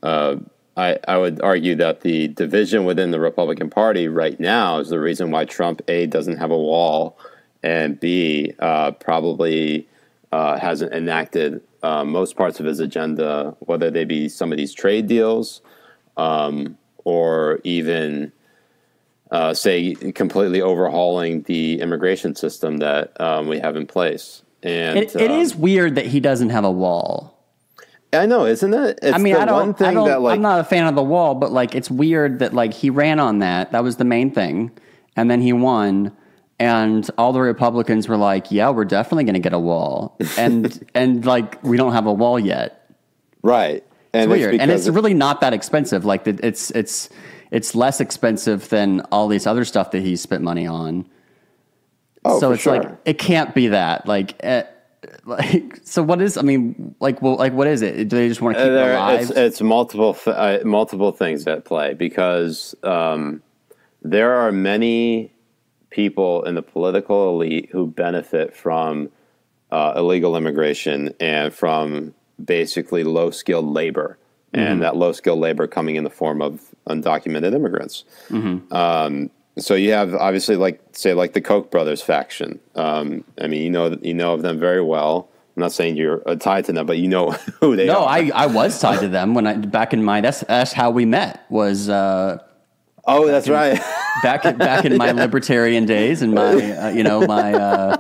Speaker 2: uh, I, I would argue that the division within the Republican Party right now is the reason why Trump a doesn't have a wall, and b uh, probably uh, hasn't enacted uh, most parts of his agenda, whether they be some of these trade deals um, or even, uh, say, completely overhauling the immigration system that um, we have in place. And
Speaker 1: it, it um, is weird that he doesn't have a wall.
Speaker 2: I know, isn't it?
Speaker 1: It's I mean, I don't, I don't like, I'm not a fan of the wall, but like, it's weird that like he ran on that. That was the main thing, and then he won and all the Republicans were like, "Yeah, we're definitely going to get a wall," and and like we don't have a wall yet.
Speaker 2: Right,
Speaker 1: and it's weird, and it's really not that expensive. Like it's it's it's less expensive than all these other stuff that he spent money on. Oh, so it's sure. like it can't be that. Like, uh, like so what is? I mean, like, well, like what is it? Do they just want to keep uh, their lives?
Speaker 2: It's, it's multiple uh, multiple things at play because um, there are many people in the political elite who benefit from uh, illegal immigration and from basically low skilled labor, mm-hmm. and that low skilled labor coming in the form of undocumented immigrants. Mm-hmm. Um, so you have obviously like say like the Koch brothers faction. Um, I mean, you know you know of them very well. I'm not saying you're tied to them, but you know who they
Speaker 1: no,
Speaker 2: are.
Speaker 1: No, I, I was tied to them when I back in my that's that's how we met was uh,
Speaker 2: Oh, that's right.
Speaker 1: back back in my libertarian days and my uh, you know my uh,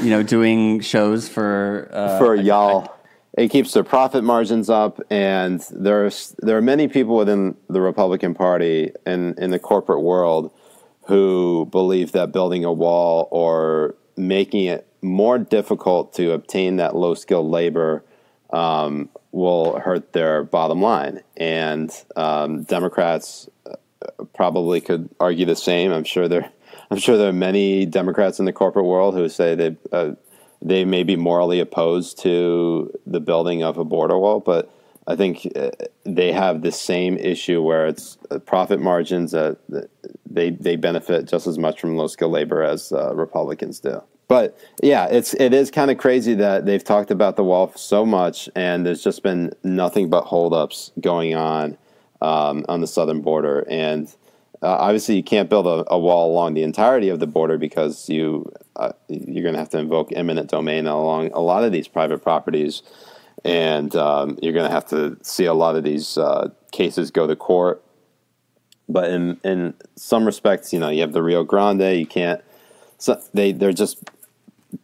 Speaker 1: you know doing shows for
Speaker 2: uh, for y'all. I, it keeps their profit margins up, and there's there are many people within the Republican Party and in the corporate world who believe that building a wall or making it more difficult to obtain that low skilled labor um, will hurt their bottom line. And um, Democrats probably could argue the same. I'm sure there, I'm sure there are many Democrats in the corporate world who say they uh, they may be morally opposed to the building of a border wall, but I think uh, they have the same issue where it's uh, profit margins that they they benefit just as much from low skilled labor as uh, Republicans do. But yeah, it's it is kind of crazy that they've talked about the wall so much, and there's just been nothing but holdups going on um, on the southern border. And uh, obviously, you can't build a, a, wall along the entirety of the border because you uh, you're going to have to invoke eminent domain along a lot of these private properties, and um, you're going to have to see a lot of these uh, cases go to court. But in in some respects, you know, you have the Rio Grande. You can't. So they they're just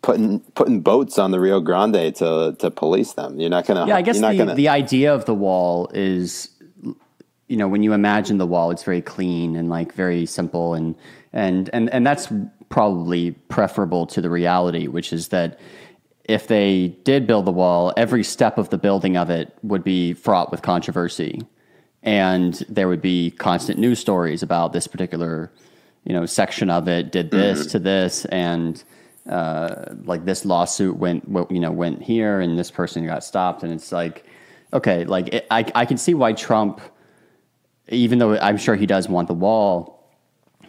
Speaker 2: putting putting boats on the Rio Grande to to police them. You're not gonna.
Speaker 1: Yeah, I guess
Speaker 2: the,
Speaker 1: gonna, the idea of the wall is you know when you imagine the wall it's very clean and like very simple and and and and that's probably preferable to the reality which is that if they did build the wall every step of the building of it would be fraught with controversy and there would be constant news stories about this particular you know section of it did this mm-hmm. to this and uh, like this lawsuit went you know went here and this person got stopped and it's like okay like it, I I can see why Trump even though I'm sure he does want the wall,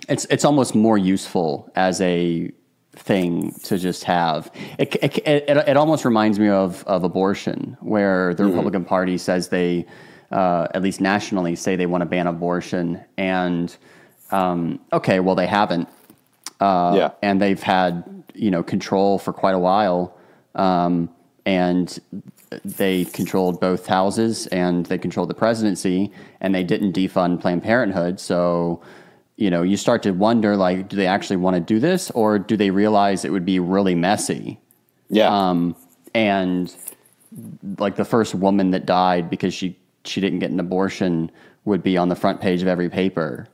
Speaker 1: it's it's almost more useful as a thing to just have. It it, it, it almost reminds me of of abortion, where the mm-hmm. Republican Party says they, uh, at least nationally, say they want to ban abortion, and um, okay, well they haven't, uh, yeah, and they've had you know control for quite a while. Um, and they controlled both houses and they controlled the presidency and they didn't defund Planned Parenthood. So, you know, you start to wonder like, do they actually want to do this or do they realize it would be really messy?
Speaker 2: Yeah. Um,
Speaker 1: and like the first woman that died because she, she didn't get an abortion would be on the front page of every paper.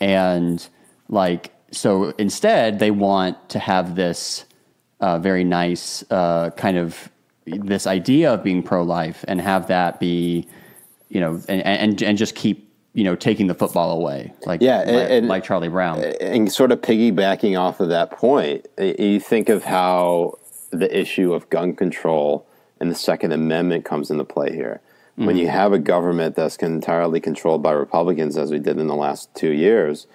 Speaker 1: And like, so instead they want to have this uh, very nice uh, kind of this idea of being pro life and have that be, you know, and, and, and just keep you know taking the football away, like
Speaker 2: Yeah,
Speaker 1: like,
Speaker 2: and- and-
Speaker 1: like Charlie Brown.
Speaker 2: and sort of piggybacking off of that point, you think of how the issue of gun control and the Second Amendment comes into play here. When you have a government that's entirely controlled by Republicans, as we did in the last two years,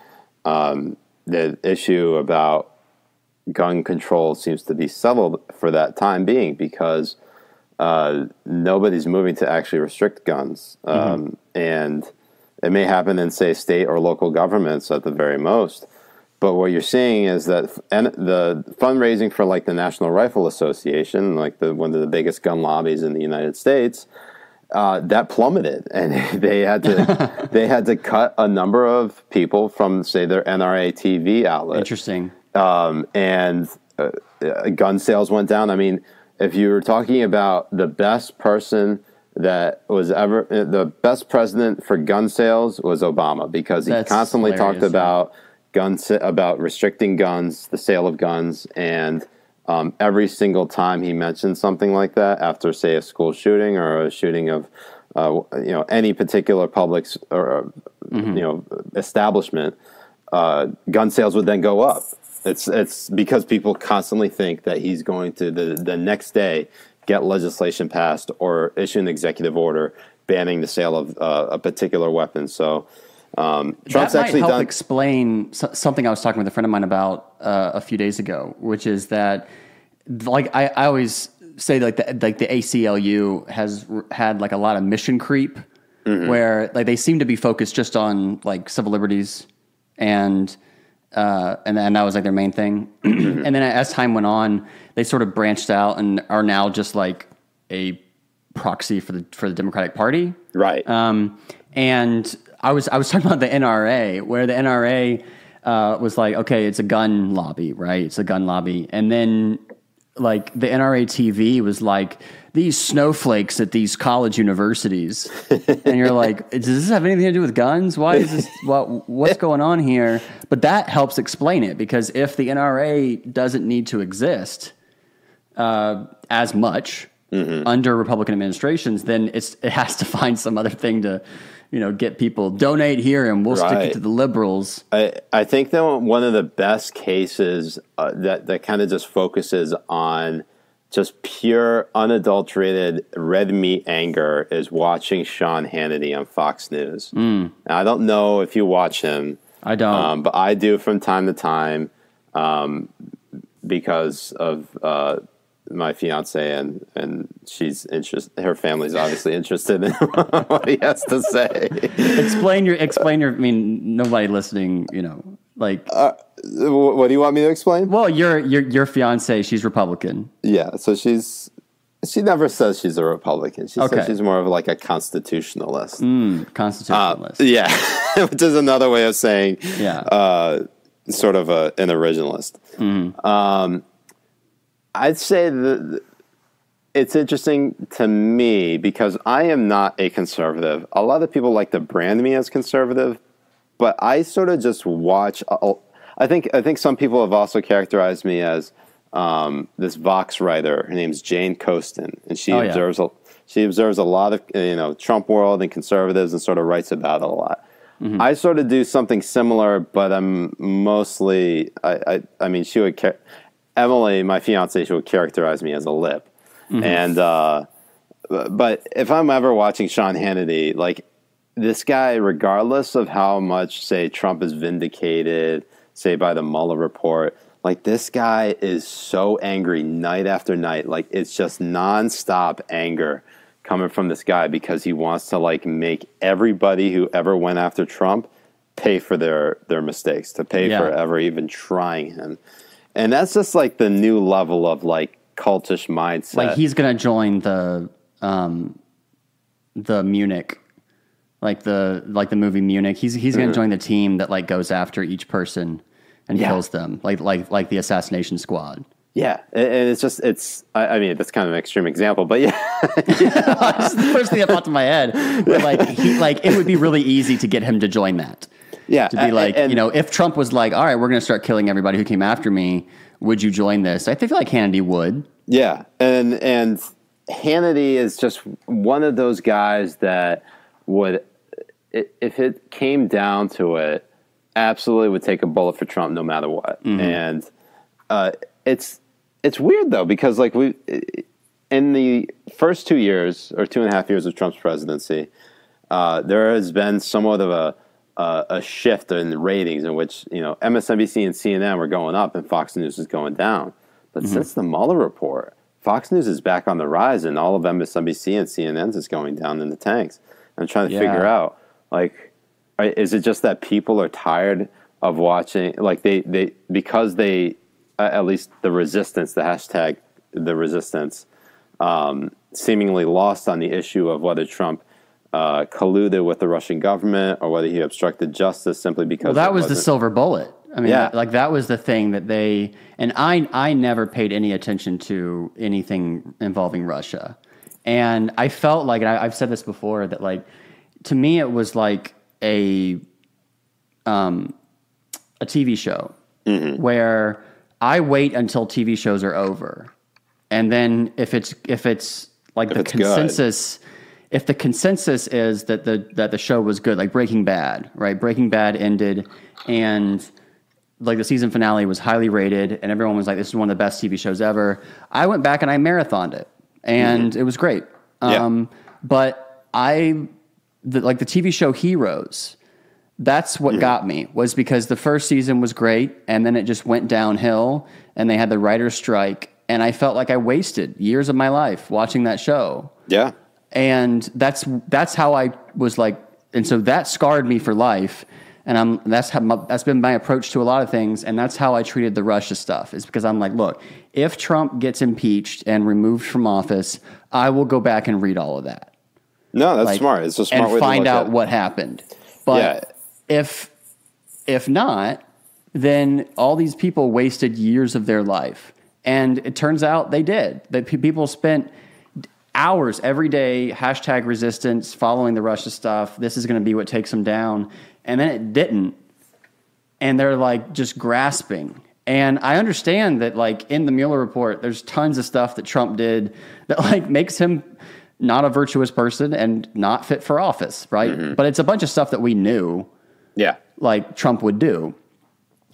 Speaker 2: um, the issue about gun control seems to be settled for that time being because uh, nobody's moving to actually restrict guns. Um, And it may happen in, say, state or local governments at the very most. But what you're seeing is that f- and the fundraising for like the National Rifle Association, like the one of the biggest gun lobbies in the United States, uh, that plummeted, and they had to they had to cut a number of people from say their NRA TV outlet
Speaker 1: Interesting.
Speaker 2: um, and uh, uh, gun sales went down. I mean, if you were talking about the best person that was ever uh, the best president for gun sales was Obama because he
Speaker 1: That's
Speaker 2: constantly talked about guns about restricting guns, the sale of guns, and um, every single time he mentioned something like that after say a school shooting or a shooting of uh, you know any particular public or
Speaker 1: Mm-hmm.
Speaker 2: you know establishment uh, gun sales would then go up. It's it's because people constantly think that he's going to the the next day get legislation passed or issue an executive order banning the sale of uh, a particular weapon. So um, Trump's
Speaker 1: that might
Speaker 2: actually
Speaker 1: help
Speaker 2: done.
Speaker 1: explain something I was talking with a friend of mine about uh, a few days ago, which is that like I, I always say like the like the ACLU has had like a lot of mission creep
Speaker 2: Mm-hmm.
Speaker 1: where like they seem to be focused just on like civil liberties and uh, and and that was like their main thing.
Speaker 2: Mm-hmm.
Speaker 1: and then as time went on, they sort of branched out and are now just like a proxy for the for the Democratic Party.
Speaker 2: right.
Speaker 1: Um, and I was I was talking about the NRA, where the NRA uh, was like, okay, it's a gun lobby, right? It's a gun lobby, and then like the NRA TV was like these snowflakes at these college universities, and you're like, does this have anything to do with guns? Why is this? What what's going on here? But that helps explain it because if the NRA doesn't need to exist uh, as much under Republican administrations, then it's it has to find some other thing to, you know, get people donate here and we'll stick it to the liberals.
Speaker 2: I, I think that one of the best cases uh, that that kind of just focuses on just pure unadulterated red meat anger is watching Sean Hannity on Fox News. Now, I don't know if you watch him,
Speaker 1: I don't.
Speaker 2: um, but I do from time to time um, because of uh, my fiance and and she's interested. Her family's obviously interested in what he has to say.
Speaker 1: explain your explain your. I mean, nobody listening, you know, like.
Speaker 2: Uh, What do you want me to explain?
Speaker 1: well, your your your fiance, she's Republican.
Speaker 2: Yeah, so she's she never says she's a Republican. She
Speaker 1: Okay.
Speaker 2: says she's more of like a constitutionalist.
Speaker 1: Constitutionalist.
Speaker 2: Yeah, which is another way of saying
Speaker 1: yeah.
Speaker 2: uh, sort of a, an originalist. Um, I'd say that it's interesting to me because I am not a conservative. A lot of people like to brand me as conservative, but I sort of just watch. a- I think I think some people have also characterized me as um, this Vox writer. Her name's Jane Coaston, and she
Speaker 1: Oh, yeah.
Speaker 2: observes a, she observes a lot of you know Trump world and conservatives, and sort of writes about it a lot.
Speaker 1: Mm-hmm.
Speaker 2: I sort of do something similar, but I'm mostly. I I, I mean, she would. Char- Emily, my fiance, she would characterize me as a lip,
Speaker 1: Mm-hmm.
Speaker 2: and uh, but if I'm ever watching Sean Hannity, like this guy, regardless of how much, say, Trump is vindicated, say, by the Mueller report, like this guy is so angry night after night. Like it's just nonstop anger coming from this guy because he wants to like make everybody who ever went after Trump pay for their their mistakes, to pay
Speaker 1: Yeah.
Speaker 2: for ever even trying him. And that's just like the new level of like cultish mindset.
Speaker 1: like he's gonna join the um the Munich like the like the movie Munich. He's he's gonna mm-hmm. join the team that like goes after each person and
Speaker 2: Yeah.
Speaker 1: kills them. Like like like the assassination squad.
Speaker 2: Yeah, and it's just it's. I I mean, that's kind of an extreme example, but yeah,
Speaker 1: That's the first thing that popped in my head. But like he like it would be really easy to get him to join that.
Speaker 2: yeah.
Speaker 1: To be like,
Speaker 2: and-
Speaker 1: you know, if Trump was like, all right, we're gonna start killing everybody who came after me, would you join this? I feel like Hannity would.
Speaker 2: yeah, and and Hannity is just one of those guys that would if it came down to it, absolutely would take a bullet for Trump no matter what.
Speaker 1: Mm-hmm.
Speaker 2: And uh, it's it's weird though because like we in the first two years or two and a half years of Trump's presidency, uh, there has been somewhat of a uh, a shift in the ratings in which you know MSNBC and CNN were going up and Fox News is going down. But
Speaker 1: Mm-hmm.
Speaker 2: since the Mueller report, Fox News is back on the rise, and all of MSNBC and CNN's is going down in the tanks. I'm trying to
Speaker 1: Yeah.
Speaker 2: figure out like, is it just that people are tired of watching? Like they they because they uh, at least the resistance, the hashtag the resistance, um, seemingly lost on the issue of whether Trump. Uh, colluded with the Russian government, or whether he obstructed justice simply because
Speaker 1: Well, that was the silver bullet. I mean,
Speaker 2: Yeah.
Speaker 1: like that was the thing that they and I I never paid any attention to anything involving Russia, and I felt like and I, I've said this before that like to me it was like a um a TV show
Speaker 2: Mm-hmm.
Speaker 1: where I wait until TV shows are over, and then if it's if it's like the
Speaker 2: it's good.
Speaker 1: consensus if the consensus is that the that the show was good, like Breaking Bad, right? Breaking Bad ended, and like the season finale was highly rated, and everyone was like, "This is one of the best TV shows ever." I went back and I marathoned it, and it was great.
Speaker 2: Yeah.
Speaker 1: Um, but I, the, like the TV show Heroes, that's what got me was because the first season was great, and then it just went downhill, and they had the writers' strike, and I felt like I wasted years of my life watching that show
Speaker 2: yeah,
Speaker 1: and that's that's how I was like, and so that scarred me for life. And I'm that's how my, that's been my approach to a lot of things, and that's how I treated the Russia stuff. Is because I'm like, look, if Trump gets impeached and removed from office, I will go back and read all of that
Speaker 2: no, that's
Speaker 1: like,
Speaker 2: smart. It's a smart way
Speaker 1: and
Speaker 2: to
Speaker 1: find out what happened. But if if not, then all these people wasted years of their life, and it turns out they did. That people spent hours every day hashtag resistance following the Russia stuff. This is going to be what takes them down, and then it didn't, and they're like just grasping. And I understand that, like in the Mueller report, there's tons of stuff that Trump did that like makes him not a virtuous person and not fit for office, right? But it's a bunch of stuff that we knew
Speaker 2: Yeah,
Speaker 1: like Trump would do.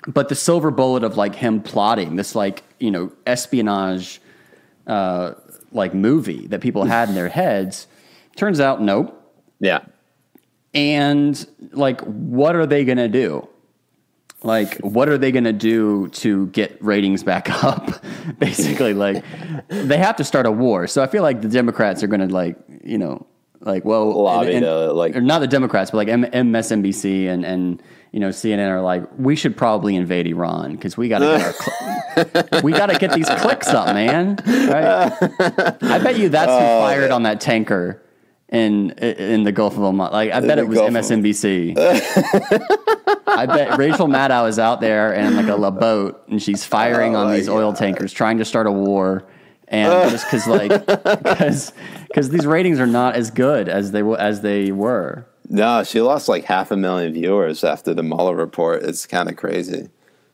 Speaker 1: But the silver bullet of like him plotting this like, you know, espionage uh like movie that people had in their heads turns out nope.
Speaker 2: yeah.
Speaker 1: And like what are they going to do? Like what are they going to do to get ratings back up? Basically like they have to start a war. So I feel like the Democrats are going to like, you know, like well
Speaker 2: Lobby
Speaker 1: and-
Speaker 2: to, like-
Speaker 1: or not the Democrats, but like M- MSNBC and and you know CNN are like we should probably invade Iran because we got to get our cl- we got to get these clicks up, man. Right? I bet you that's who
Speaker 2: Oh,
Speaker 1: fired on that tanker in in the Gulf of Oman. Like I bet it was
Speaker 2: Gulf
Speaker 1: MSNBC. I bet Rachel Maddow is out there in like a la boat and she's firing
Speaker 2: Oh
Speaker 1: on these oil tankers, trying to start a war. And just because like because because these ratings are not as good as they as they were.
Speaker 2: No, she lost like half a million viewers after the Mueller report. It's kind of crazy,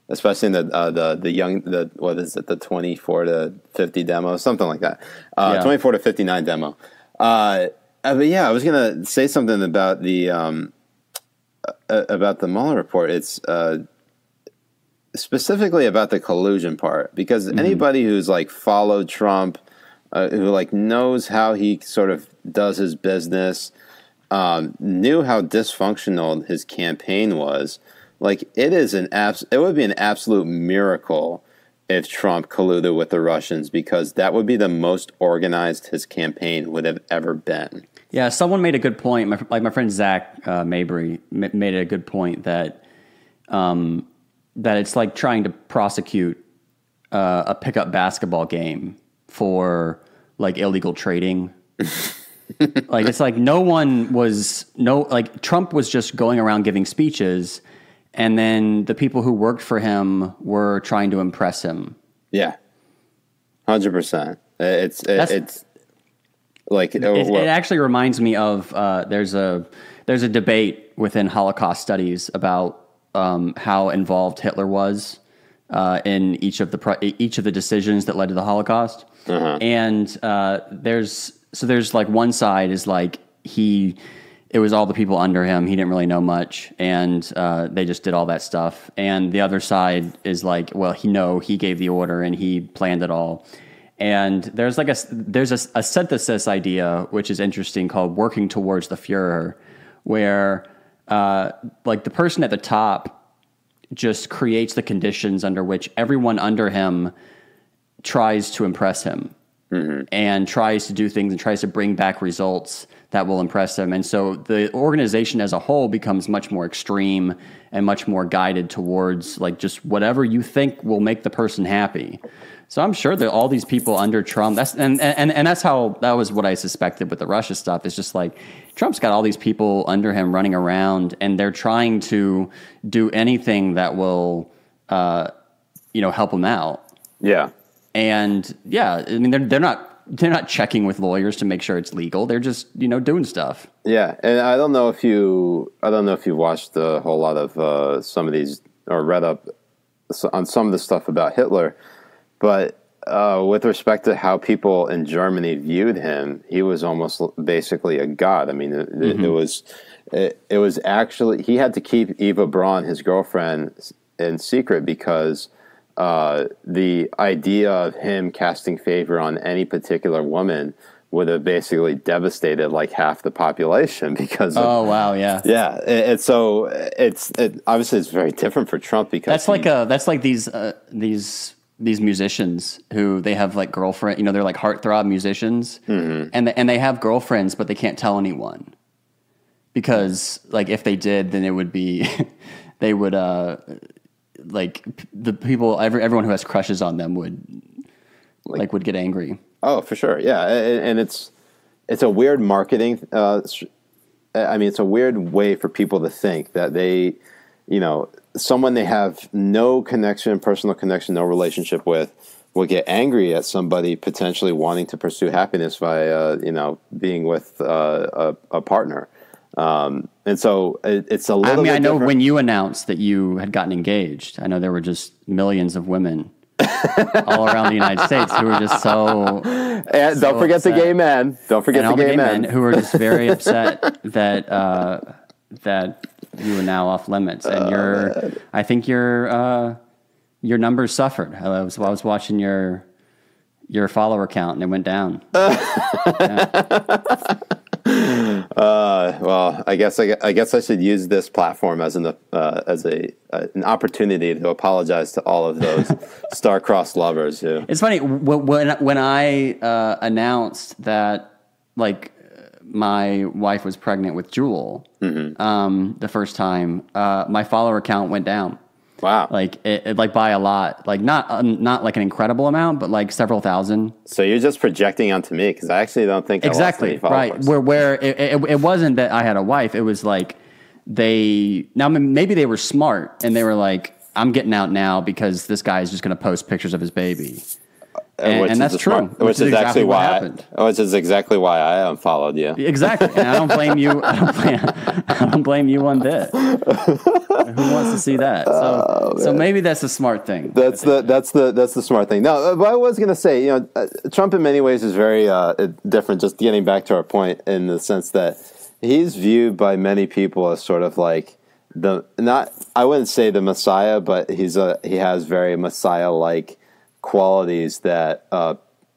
Speaker 2: especially in the uh, the the young the what is it the twenty four to fifty demo something like that. Uh,
Speaker 1: Yeah.
Speaker 2: Twenty four to fifty nine demo. Uh, uh, but yeah, I was gonna say something about the um, uh, about the Mueller report. It's uh, specifically about the collusion part because anybody who's like followed Trump, uh, who like knows how he sort of does his business, um, knew how dysfunctional his campaign was. Like it is an abs- it would be an absolute miracle if Trump colluded with the Russians because that would be the most organized his campaign would have ever been.
Speaker 1: Yeah, someone made a good point. My, like my friend Zach uh, Mabry ma- made a good point that um, that it's like trying to prosecute uh, a pickup basketball game for like illegal trading. like it's like no one was no like Trump was just going around giving speeches, and then the people who worked for him were trying to impress him.
Speaker 2: Yeah, hundred percent. It's it, it's like
Speaker 1: It, it actually reminds me of uh, there's a there's a debate within Holocaust studies about um, how involved Hitler was uh, in each of the each of the decisions that led to the Holocaust, and uh, there's so there's like one side is like he it was all the people under him. He didn't really know much, and uh, they just did all that stuff. And the other side is like, well, he know he gave the order and he planned it all. And there's like a there's a, a synthesis idea which is interesting called working towards the Führer, where uh, like the person at the top just creates the conditions under which everyone under him tries to impress him mm-hmm. and tries to do things and tries to bring back results that will impress them. And so the organization as a whole becomes much more extreme and much more guided towards like just whatever you think will make the person happy. So I'm sure that all these people under Trump, that's and, and and that's how that was what I suspected with the Russia stuff. It's just like Trump's got all these people under him running around, and they're trying to do anything that will, uh, you know, help him out.
Speaker 2: Yeah.
Speaker 1: And yeah, I mean, they're they're not they're not checking with lawyers to make sure it's legal. They're just you know doing stuff.
Speaker 2: Yeah, and I don't know if you I don't know if you watched a whole lot of uh, some of these or read up on some of the stuff about Hitler, but uh, with respect to how people in Germany viewed him, he was almost basically a god. I mean, it, mm-hmm. it was it, it was actually he had to keep Eva Braun, his girlfriend, in secret because uh, the idea of him casting favor on any particular woman would have basically devastated like half the population because
Speaker 1: of, oh wow yeah
Speaker 2: yeah and so it's it, obviously it's very different for Trump because
Speaker 1: that's he, like a that's like these uh, these these musicians who they have like girlfriend you know they're like heartthrob musicians mm-hmm. and and they have girlfriends but they can't tell anyone because like if they did then it would be they would uh like the people, every, everyone who has crushes on them would like, like would get angry.
Speaker 2: Oh, for sure, yeah, and it's it's a weird marketing. Uh, I mean, it's a weird way for people to think that they, you know, someone they have no connection, personal connection, no relationship with, will get angry at somebody potentially wanting to pursue happiness via, you know, being with uh, a, a partner. Um, and so it, it's a little.
Speaker 1: I mean,
Speaker 2: I
Speaker 1: know
Speaker 2: different.
Speaker 1: when you announced that you had gotten engaged. I know there were just millions of women all around the United States who were just so.
Speaker 2: And so don't forget upset. the gay men. Don't forget
Speaker 1: and
Speaker 2: the, gay,
Speaker 1: gay
Speaker 2: men.
Speaker 1: men. who were just very upset that uh, that you were now off limits, and oh, your I think your uh, your numbers suffered. I was I was watching your your follower count and it went down.
Speaker 2: yeah. Uh, well, I guess I, I, guess I should use this platform as an uh, as a uh, an opportunity to apologize to all of those star-crossed lovers who.
Speaker 1: It's funny when when I uh, announced that like my wife was pregnant with Jewel mm-hmm. um, the first time, uh, my follower count went down.
Speaker 2: Wow!
Speaker 1: Like it, it, like by a lot, like not um, not like an incredible amount, but like several thousand.
Speaker 2: So you're just projecting onto me because I actually don't think
Speaker 1: exactly right. Where where it, it, it wasn't that I had a wife, it was like they now maybe they were smart and they were like, I'm getting out now because this guy is just going to post pictures of his baby and, and that's true.
Speaker 2: Smart, which, which, is, exactly, exactly why. Happened. I, which is exactly why I unfollowed you.
Speaker 1: Exactly, and I don't blame you. I don't blame, I don't blame you one bit. Who wants to see that? So, oh, so maybe that's a smart thing.
Speaker 2: That's the that's the that's the smart thing. No, but I was going to say, you know, uh, Trump in many ways is very uh, different. Just getting back to our point in the sense that he's viewed by many people as sort of like the not I wouldn't say the Messiah, but he's a he has very Messiah like qualities that uh,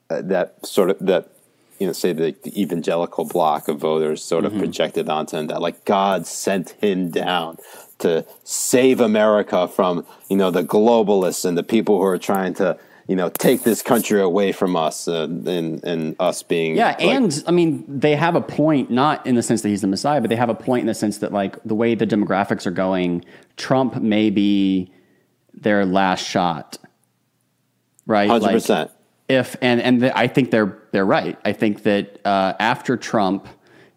Speaker 2: that sort of that you know say the, the evangelical block of voters sort of mm-hmm. projected onto him that like God sent him down to save America from you know the globalists and the people who are trying to you know take this country away from us uh, and and us being
Speaker 1: yeah like, and I mean they have a point not in the sense that he's the Messiah but they have a point in the sense that like the way the demographics are going Trump may be their last shot right?
Speaker 2: Hundred like, percent.
Speaker 1: If and and the, I think they're they're right. I think that uh, after Trump,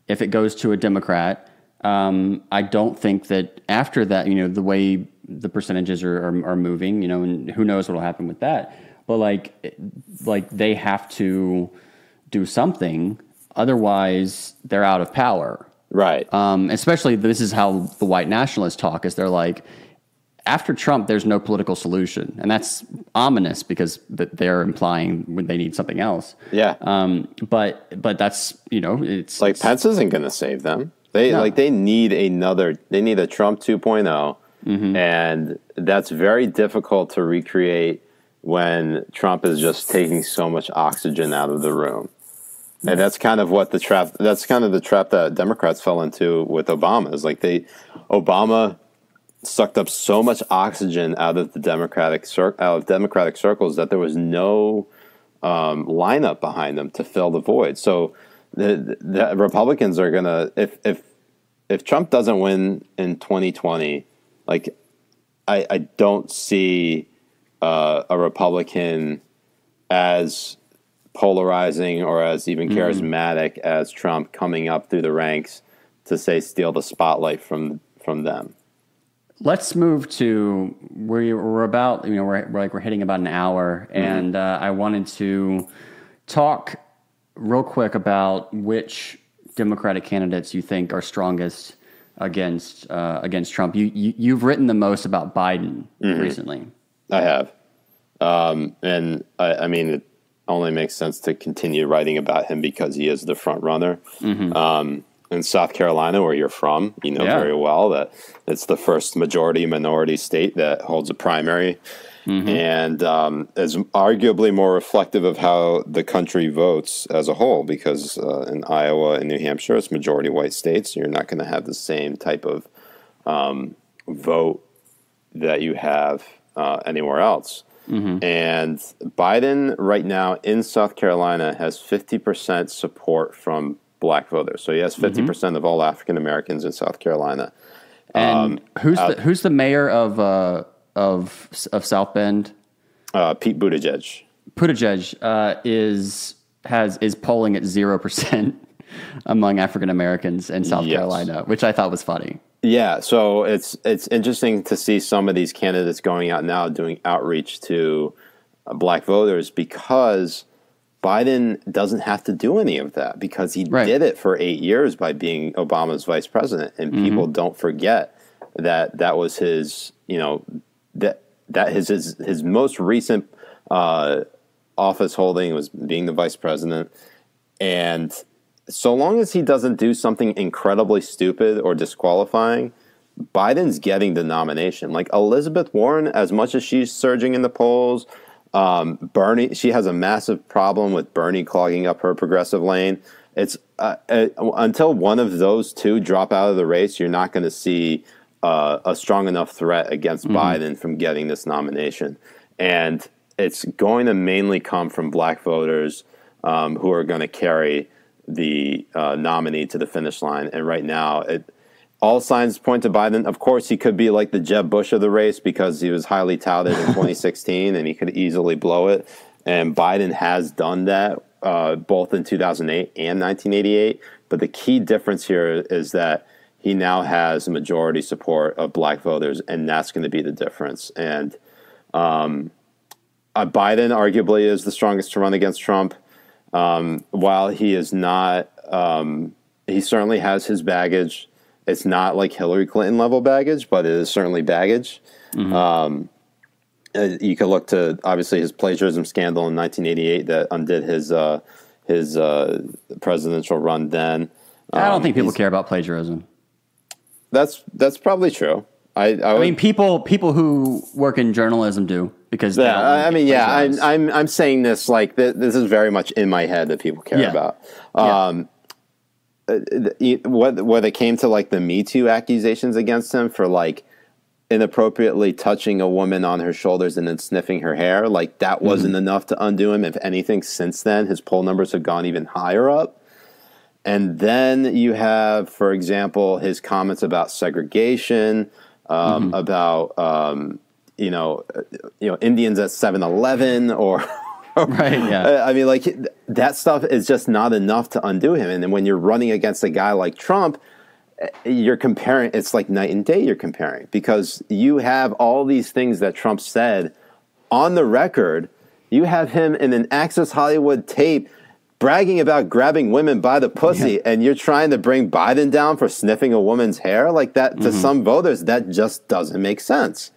Speaker 1: if it goes to a Democrat, um, I don't think that after that, you know, the way the percentages are, are, are moving, you know, and who knows what will happen with that. But like, like they have to do something, otherwise they're out of power.
Speaker 2: Right.
Speaker 1: Um, especially this is how the white nationalists talk. Is they're like, after Trump, there's no political solution, and that's ominous because they're implying when they need something else.
Speaker 2: Yeah.
Speaker 1: Um, but but that's you know it's
Speaker 2: like Pence isn't going to save them. They
Speaker 1: No.
Speaker 2: like they need another. They need a Trump 2 and that's very difficult to recreate when Trump is just taking so much oxygen out of the room. And that's kind of what the trap. That's kind of the trap that Democrats fell into with Obama. Is like they, Obama sucked up so much oxygen out of the Democratic cir- out of Democratic circles that there was no um, lineup behind them to fill the void. So the, the Republicans are gonna if if if Trump doesn't win in 2020, like I, I don't see uh, a Republican as polarizing or as even charismatic as Trump coming up through the ranks to say steal the spotlight from from them.
Speaker 1: Let's move to where we're about. You know, we're, we're like we're hitting about an hour, and uh, I wanted to talk real quick about which Democratic candidates you think are strongest against uh, against Trump. You, you you've written the most about Biden recently.
Speaker 2: I have. Um, and I, I mean, it only makes sense to continue writing about him because he is the front runner. Um, in South Carolina, where you're from, you know
Speaker 1: Yeah.
Speaker 2: very well that it's the first majority minority state that holds a primary. And um, is arguably more reflective of how the country votes as a whole, because uh, in Iowa and New Hampshire, it's majority white states. You're not going to have the same type of um, vote that you have uh, anywhere else. And Biden, right now in South Carolina, has 50% support from black voters. So he has 50% of all African Americans in South Carolina.
Speaker 1: And who's the who's the mayor of uh, of of South Bend?
Speaker 2: Uh, Pete Buttigieg.
Speaker 1: Buttigieg uh, is has is polling at zero percent among African Americans in South
Speaker 2: Yes.
Speaker 1: Carolina, which I thought was funny.
Speaker 2: Yeah, so it's it's interesting to see some of these candidates going out now doing outreach to uh, black voters because Biden doesn't have to do any of that because he
Speaker 1: Right.
Speaker 2: did it for 8 years by being Obama's vice president and people don't forget that that was his, you know, that that his his, his most recent uh, office holding was being the vice president and so long as he doesn't do something incredibly stupid or disqualifying, Biden's getting the nomination. Like Elizabeth Warren, as much as she's surging in the polls, um, Bernie, she has a massive problem with Bernie clogging up her progressive lane. It's uh, uh, until one of those two drop out of the race, you're not going to see uh, a strong enough threat against Biden from getting this nomination. And it's going to mainly come from black voters um, who are going to carry the uh, nominee to the finish line. And right now, it all signs point to Biden. Of course, he could be like the Jeb Bush of the race because he was highly touted in 2016 and he could easily blow it. And Biden has done that uh, both in 2008 and 1988. But the key difference here is that he now has a majority support of black voters, and that's going to be the difference. And um, uh, Biden arguably is the strongest to run against Trump. Um, while he is not, um, he certainly has his baggage. It's not like Hillary Clinton level baggage, but it is certainly baggage. Um, uh, you could look to obviously his plagiarism scandal in 1988 that undid his uh, his uh, presidential run. Then
Speaker 1: I don't
Speaker 2: Um,
Speaker 1: think people care about plagiarism.
Speaker 2: That's that's probably true. I, I,
Speaker 1: I
Speaker 2: would,
Speaker 1: mean, people people who work in journalism do because
Speaker 2: Yeah, I
Speaker 1: want
Speaker 2: I
Speaker 1: to
Speaker 2: mean, yeah, I'm. I'm, I'm saying this like th- this is very much in my head that people care
Speaker 1: Yeah.
Speaker 2: about. Um, uh, th- what when it came to like the Me Too accusations against him for like inappropriately touching a woman on her shoulders and then sniffing her hair, like that wasn't enough to undo him. If anything, since then his poll numbers have gone even higher up. And then you have, for example, his comments about segregation, um, about um, you know, uh, you know, Indians at 7-Eleven or
Speaker 1: right. Yeah.
Speaker 2: Uh, I mean, like that stuff is just not enough to undo him. And then when you're running against a guy like Trump, uh, you're comparing. It's like night and day. You're comparing because you have all these things that Trump said on the record. You have him in an Access Hollywood tape bragging about grabbing women by the pussy, and you're trying to bring Biden down for sniffing a woman's hair like that. To some voters, that just doesn't make sense.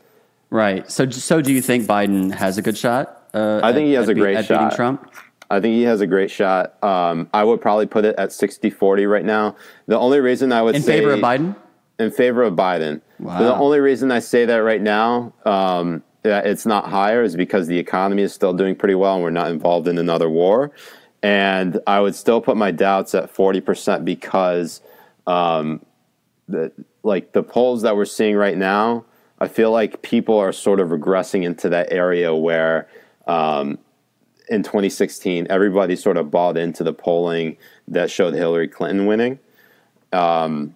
Speaker 1: Right. So, so do you think Biden has a good shot? Uh,
Speaker 2: I think
Speaker 1: at-
Speaker 2: he has a great shot.
Speaker 1: Trump.
Speaker 2: I think he has a great shot. Um, I would probably put it at 60-40 right now. The only reason I would
Speaker 1: In
Speaker 2: say
Speaker 1: favor of Biden?
Speaker 2: in favor of Biden.
Speaker 1: Wow.
Speaker 2: The only reason I say that right now, um, that it's not higher, is because the economy is still doing pretty well, and we're not involved in another war. And I would still put my doubts at forty percent because, um, the, like the polls that we're seeing right now, I feel like people are sort of regressing into that area where. Um, in 2016, everybody sort of bought into the polling that showed Hillary Clinton winning. Um,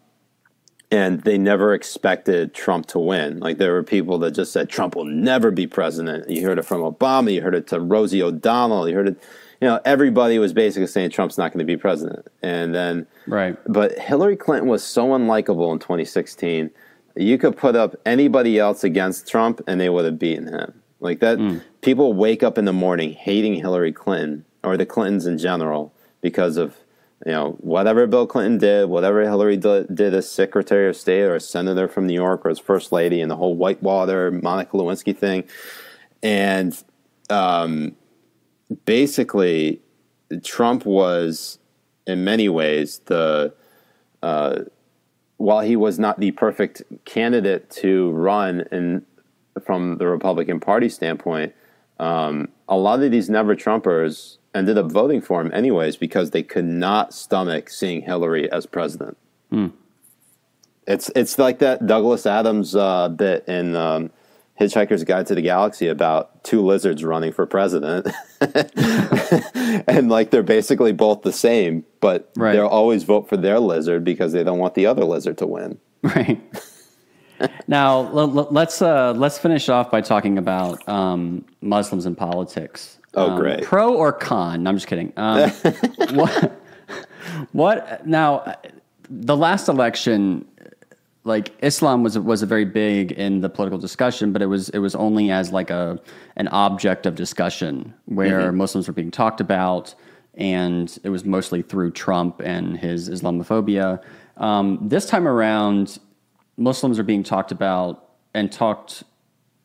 Speaker 2: and they never expected Trump to win. Like there were people that just said Trump will never be president. You heard it from Obama, you heard it to Rosie O'Donnell, you heard it. You know, everybody was basically saying Trump's not going to be president. And then,
Speaker 1: Right.
Speaker 2: but Hillary Clinton was so unlikable in 2016. You could put up anybody else against Trump, and they would have beaten him. Like that, people wake up in the morning hating Hillary Clinton or the Clintons in general because of you know whatever Bill Clinton did, whatever Hillary did, did as Secretary of State or as Senator from New York or as First Lady, and the whole Whitewater Monica Lewinsky thing, and um, basically Trump was in many ways the uh, while he was not the perfect candidate to run in from the Republican Party standpoint, um, a lot of these never Trumpers ended up voting for him anyways because they could not stomach seeing Hillary as president. It's it's like that Douglas Adams uh, bit in um, Hitchhiker's Guide to the Galaxy about two lizards running for president, and like they're basically both the same, but
Speaker 1: Right.
Speaker 2: they'll always vote for their lizard because they don't want the other lizard to win.
Speaker 1: Right. Now let's uh, let's finish off by talking about um, Muslims and politics.
Speaker 2: Oh,
Speaker 1: Um,
Speaker 2: great.
Speaker 1: Pro or con? No, I'm just kidding. Um, what, what now? The last election, like Islam was was a very big in the political discussion, but it was it was only as like a an object of discussion where Muslims were being talked about, and it was mostly through Trump and his Islamophobia. Um, this time around, Muslims are being talked about and talked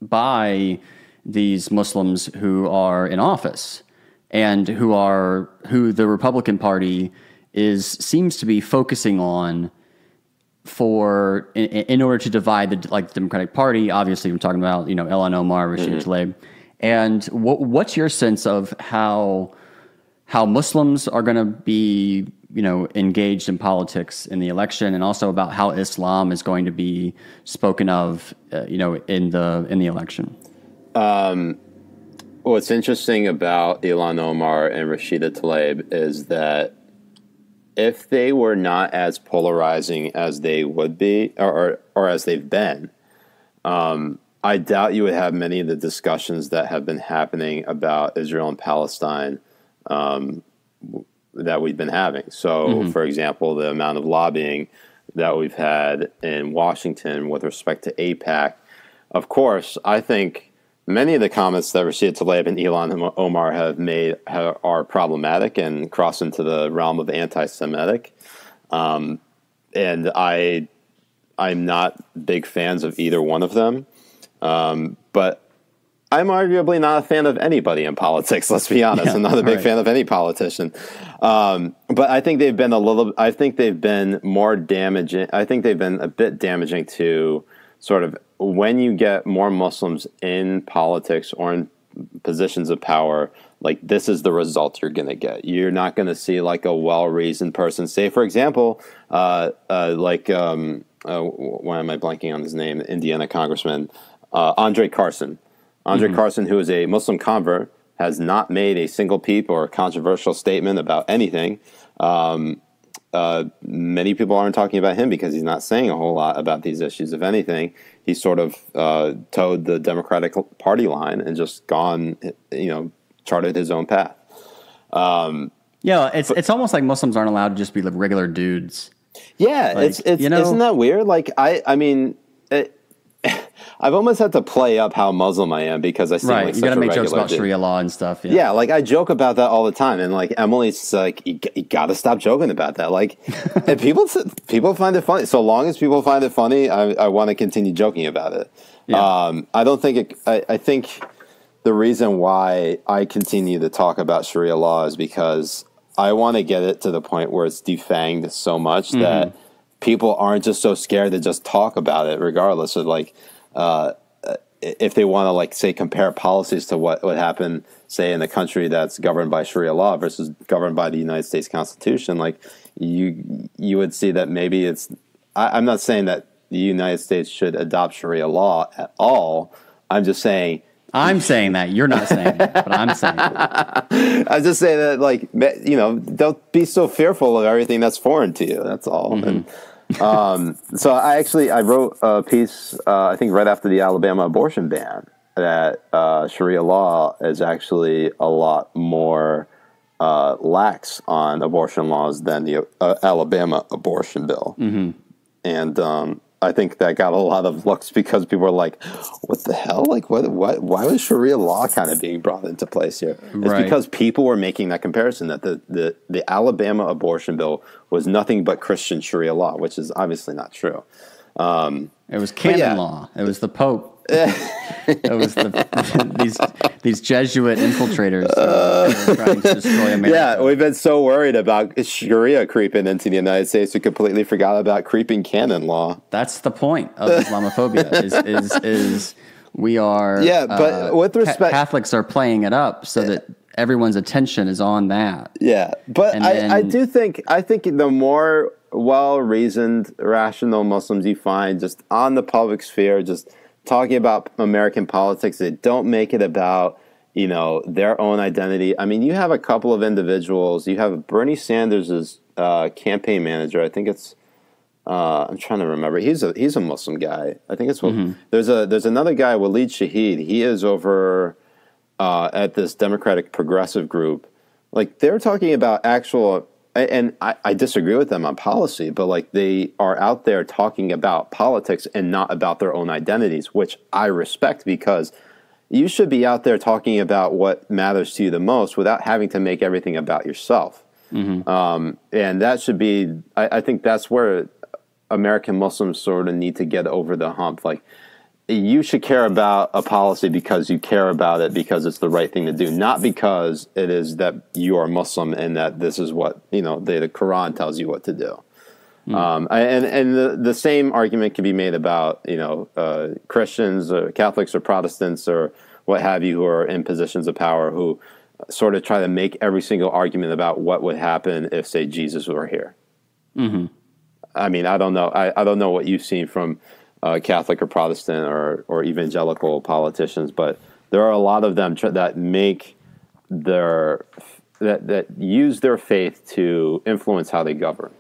Speaker 1: by these Muslims who are in office and who are who the Republican Party is seems to be focusing on for in, in order to divide the like the Democratic Party. Obviously, we're talking about you know Ilhan Omar, Rashid mm-hmm. Tlaib, and what, what's your sense of how how Muslims are going to be you know engaged in politics in the election, and also about how Islam is going to be spoken of uh, you know in the in the election.
Speaker 2: What's interesting about Ilhan Omar and Rashida Tlaib is that if they were not as polarizing as they would be, or or, or as they've been, um, I doubt you would have many of the discussions that have been happening about Israel and Palestine um, that we've been having. So, for example, the amount of lobbying that we've had in Washington with respect to AIPAC. Of course, I think many of the comments that Rashid Tlaib and Ilhan Omar have made are problematic and cross into the realm of anti-Semitic. Um, and I, I'm not big fans of either one of them. Um, but I'm arguably not a fan of anybody in politics. Let's be honest.
Speaker 1: Yeah,
Speaker 2: I'm not a big
Speaker 1: right.
Speaker 2: fan of any politician. Um, but I think they've been a little. I think they've been more damaging. I think they've been a bit damaging to sort of when you get more Muslims in politics or in positions of power. Like this is the result you're going to get. You're not going to see like a well-reasoned person. Say, for example, uh, uh, like um, uh, why am I blanking on his name? Indiana Congressman uh, Andre Carson. Andre Carson, who is a Muslim convert, has not made a single peep or controversial statement about anything. Um, uh, many people aren't talking about him because he's not saying a whole lot about these issues. If anything, he's sort of uh, towed the Democratic Party line and just gone, you know, charted his own path.
Speaker 1: Yeah, it's it's almost like Muslims aren't allowed to just be like regular dudes.
Speaker 2: Yeah,
Speaker 1: Like,
Speaker 2: it's it's
Speaker 1: you know-
Speaker 2: isn't that weird? Like I I mean, it, I've almost had to play up how Muslim I am because I seem
Speaker 1: Right,
Speaker 2: like
Speaker 1: you
Speaker 2: such
Speaker 1: got to
Speaker 2: a
Speaker 1: make jokes about
Speaker 2: dude.
Speaker 1: Sharia law and stuff.
Speaker 2: Yeah, like I joke about that all the time, and like Emily's like, you, you got to stop joking about that. Like, and people people find it funny. So long as people find it funny, I, I want to continue joking about it.
Speaker 1: Yeah.
Speaker 2: Um, I don't think it. I, I think the reason why I continue to talk about Sharia law is because I want to get it to the point where it's defanged so much mm-hmm. that people aren't just so scared to just talk about it, regardless of like uh, if they want to like say compare policies to what would happen say in a country that's governed by Sharia law versus governed by the United States Constitution. Like you you would see that maybe it's. I, I'm not saying that the United States should adopt Sharia law at all. I'm just saying
Speaker 1: I'm saying that you're not saying that, but I'm saying it.
Speaker 2: I just say that, like, you know, don't be so fearful of everything that's foreign to you. That's all. Mm-hmm. And, um, so I actually I wrote a piece uh, I think right after the Alabama abortion ban that uh, Sharia law is actually a lot more uh, lax on abortion laws than the uh, Alabama abortion bill. Mm-hmm. And um, I think that got a lot of looks because people were like, "What the hell? Like, what? What? Why was Sharia law kind of being brought into place here?" It's right. because people were making that comparison that the, the the Alabama abortion bill was nothing but Christian Sharia law, which is obviously not true.
Speaker 1: Um, it was canon yeah. law. It was the Pope it was the, these these Jesuit infiltrators uh, trying
Speaker 2: to destroy America. Yeah, we've been so worried about Sharia creeping into the United States, we completely forgot about creeping canon law.
Speaker 1: That's the point of Islamophobia. is, is is we are
Speaker 2: yeah, but uh, with respect,
Speaker 1: Catholics are playing it up so that everyone's attention is on that.
Speaker 2: Yeah, but I, then, I do think I think the more well reasoned, rational Muslims you find just on the public sphere, just talking about American politics. They don't make it about you know their own identity. I mean, you have a couple of individuals. You have Bernie Sanders' uh, campaign manager. I think it's. Uh, I'm trying to remember. He's a he's a Muslim guy. I think it's mm-hmm. there's a there's another guy Waleed Shahid. He is over uh, at this Democratic Progressive group. Like they're talking about actual and I, I, disagree with them on policy, but like they are out there talking about politics and not about their own identities, which I respect because you should be out there talking about what matters to you the most without having to make everything about yourself. Mm-hmm. Um, and that should be, I, I think that's where American Muslims sort of need to get over the hump. Like, you should care about a policy because you care about it because it's the right thing to do, not because it is that you are Muslim and that this is what you know the, the Quran tells you what to do. Mm. Um, and and the, the same argument can be made about you know uh, Christians or Catholics or Protestants or what have you who are in positions of power who sort of try to make every single argument about what would happen if say Jesus were here. Mm-hmm. I mean, I don't know. I, I don't know what you've seen from uh, Catholic or Protestant or or evangelical politicians, but there are a lot of them that make their that that use their faith to influence how they govern.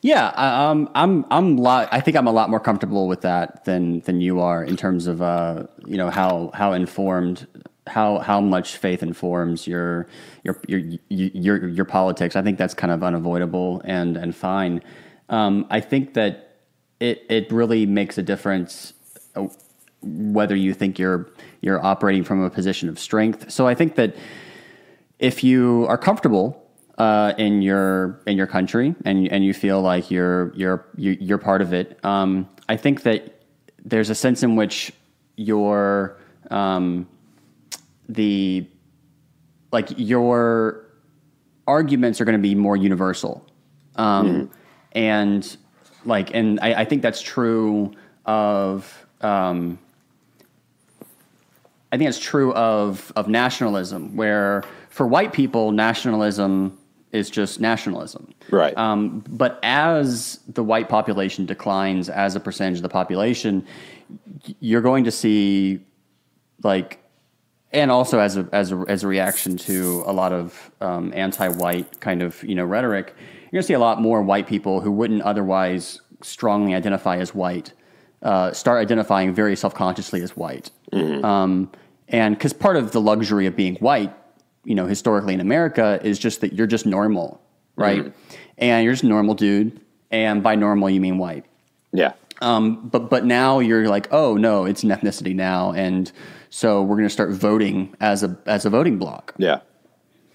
Speaker 1: Yeah, um, I'm I'm lot. I think I'm a lot more comfortable with that than than you are in terms of uh, you know how how informed how how much faith informs your your your your your politics. I think that's kind of unavoidable and and fine. Um, I think that it it really makes a difference uh, whether you think you're you're operating from a position of strength. So I think that if you are comfortable uh, in your in your country and and you feel like you're you're you're part of it, um, I think that there's a sense in which your um, the like your arguments are going to be more universal, um, mm. and like, and I, I think that's true of. Um, I think it's true of of nationalism, where for white people, nationalism is just nationalism.
Speaker 2: Right.
Speaker 1: Um, but as the white population declines as a percentage of the population, you're going to see, like, and also as a as a, as a reaction to a lot of um, anti-white kind of you know rhetoric, you're going to see a lot more white people who wouldn't otherwise strongly identify as white uh, start identifying very self consciously as white. Mm-hmm. Um, and because part of the luxury of being white, you know, historically in America is just that you're just normal, right? Mm-hmm. And you're just a normal dude. And by normal, you mean white.
Speaker 2: Yeah.
Speaker 1: Um, but but now you're like, oh no, it's an ethnicity now, and so we're going to start voting as a as a voting block.
Speaker 2: Yeah.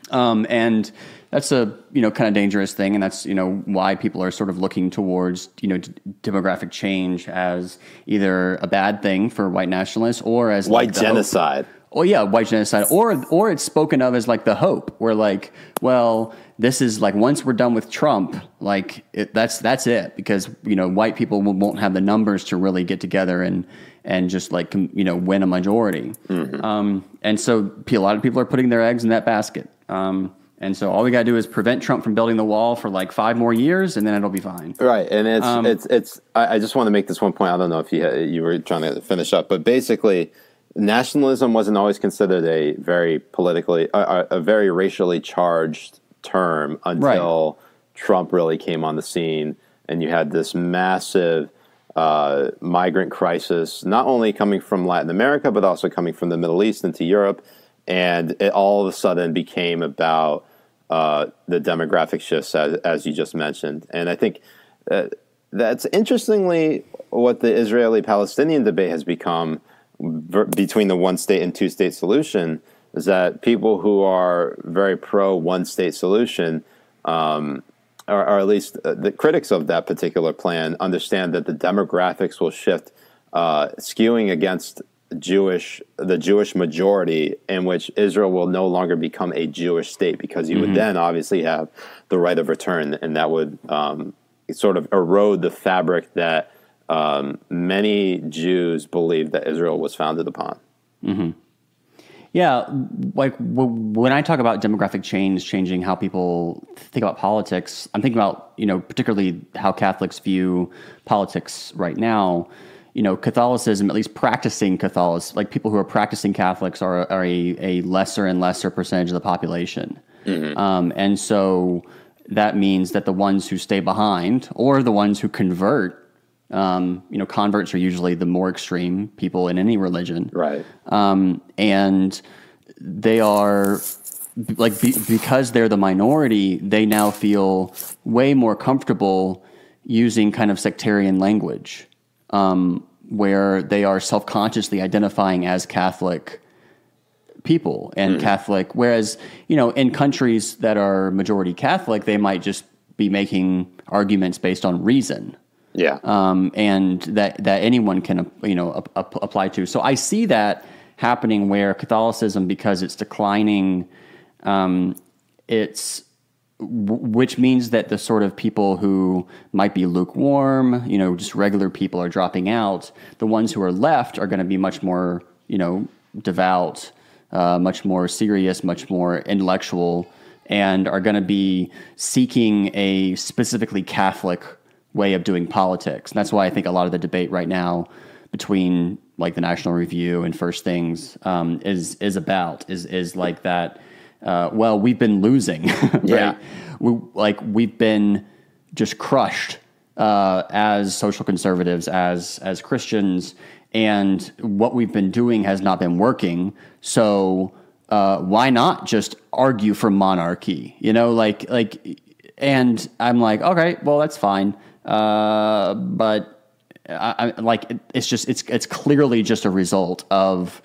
Speaker 1: Um, and that's a you know kind of dangerous thing, and that's you know why people are sort of looking towards you know d- demographic change as either a bad thing for white nationalists or as
Speaker 2: white like genocide,
Speaker 1: Oh yeah, white genocide, or or it's spoken of as like the hope, where like, well, this is like once we're done with Trump, like it, that's that's it, because you know white people won't have the numbers to really get together and and just like you know win a majority. Mm-hmm. Um, and so a lot of people are putting their eggs in that basket. Um, and so all we got to do is prevent Trump from building the wall for like five more years, and then it'll be fine.
Speaker 2: Right, and it's um, it's it's. I, I, just want to make this one point. I don't know if you you were trying to finish up, but basically, nationalism wasn't always considered a very politically a, a very racially charged term until right. Trump really came on the scene, and you had this massive. Uh, migrant crisis, not only coming from Latin America, but also coming from the Middle East into Europe. And it all of a sudden became about uh, the demographic shifts as, as, you just mentioned. And I think that that's interestingly what the Israeli Palestinian debate has become between the one state and two state solution is that people who are very pro one state solution, um, or, or, at least uh, the critics of that particular plan, understand that the demographics will shift, uh, skewing against Jewish the Jewish majority in which Israel will no longer become a Jewish state because you mm-hmm. would then obviously have the right of return and that would um, sort of erode the fabric that um, many Jews believe that Israel was founded upon.
Speaker 1: Mm-hmm. Yeah, like w- when I talk about demographic change changing how people think about politics, I'm thinking about you know particularly how Catholics view politics right now you know, Catholicism, at least practicing Catholics, like people who are practicing Catholics are, are a, a lesser and lesser percentage of the population. Mm-hmm. Um, and so that means that the ones who stay behind or the ones who convert, um, you know, converts are usually the more extreme people in any religion.
Speaker 2: Right.
Speaker 1: Um, and they are like be, because they're the minority, they now feel way more comfortable using kind of sectarian language um, where they are self consciously identifying as Catholic people and mm. Catholic. Whereas, you know, in countries that are majority Catholic, they might just be making arguments based on reason.
Speaker 2: Yeah.
Speaker 1: Um, and that, that anyone can, you know, ap- ap- apply to. So I see that happening where Catholicism, because it's declining, um, it's which means that the sort of people who might be lukewarm, you know, just regular people are dropping out. The ones who are left are going to be much more, you know, devout, uh, much more serious, much more intellectual, and are going to be seeking a specifically Catholic way of doing politics. And that's why I think a lot of the debate right now between like the National Review and First Things um, is is about is is like that uh, well, we've been losing. right?
Speaker 2: Yeah.
Speaker 1: We, like we've been just crushed uh, as social conservatives, as as Christians, and what we've been doing has not been working. So uh, why not just argue for monarchy? You know, like like, and I'm like, okay, well, that's fine, uh, but. I, I, like it's just it's it's clearly just a result of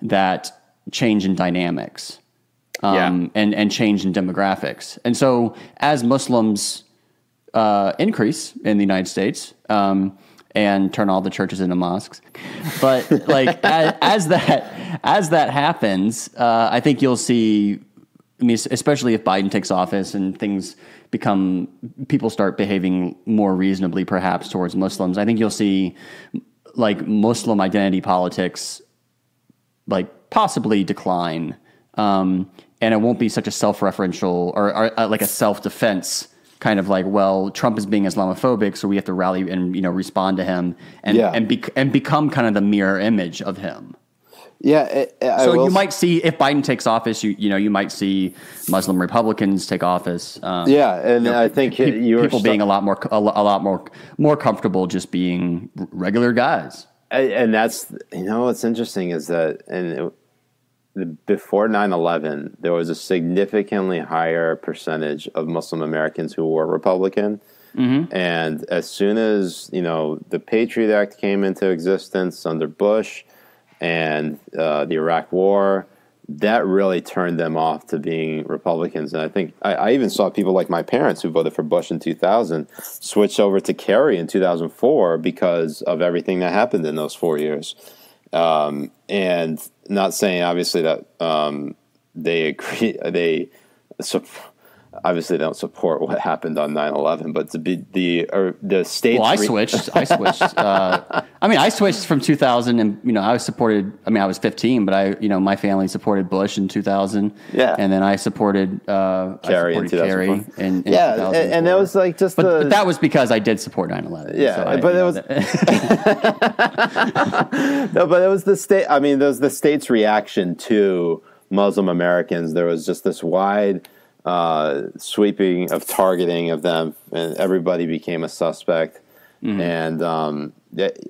Speaker 1: that change in dynamics um, yeah. and and change in demographics. And so, as Muslims uh, increase in the United States um, and turn all the churches into mosques, but like as, as, that as that happens, uh, I think you'll see. I mean, especially if Biden takes office and things become people start behaving more reasonably, perhaps towards Muslims. I think you'll see like Muslim identity politics, like possibly decline. Um, and it won't be such a self-referential or, or uh, like a self-defense kind of like, well, Trump is being Islamophobic, so we have to rally and you know respond to him and yeah. and, be, and become kind of the mirror image of him.
Speaker 2: Yeah. It, it,
Speaker 1: so you might see if Biden takes office, you you know you might see Muslim Republicans take office.
Speaker 2: Um, yeah, and you know, I think
Speaker 1: pe- people being a lot more a, lot more more comfortable just being regular guys.
Speaker 2: And that's you know what's interesting is that and before 9-11 there was a significantly higher percentage of muslim americans who were republican. Mm-hmm. and as soon as you know the patriot act came into existence under bush and uh, the iraq war that really turned them off to being republicans. And i think I, I, even saw people like my parents who voted for bush in 2000 switch over to kerry in 2004 because of everything that happened in those four years. Um, and not saying obviously that um, they agree they obviously they don't support what happened on 9-11 but to be the or the states
Speaker 1: well i switched. I switched uh, i mean i switched from 2000 and you know i was supported i mean i was 15 but i you know my family supported bush in 2000
Speaker 2: yeah.
Speaker 1: And then i supported uh
Speaker 2: kerry in
Speaker 1: Kerry in, in
Speaker 2: yeah and, and that was like just
Speaker 1: but,
Speaker 2: the,
Speaker 1: but, that was because i did support 9-11
Speaker 2: yeah
Speaker 1: so I,
Speaker 2: but it was no but it was the state i mean there was the state's reaction to muslim americans. There was just this wide uh, sweeping of targeting of them, and everybody became a suspect. Mm-hmm. And um,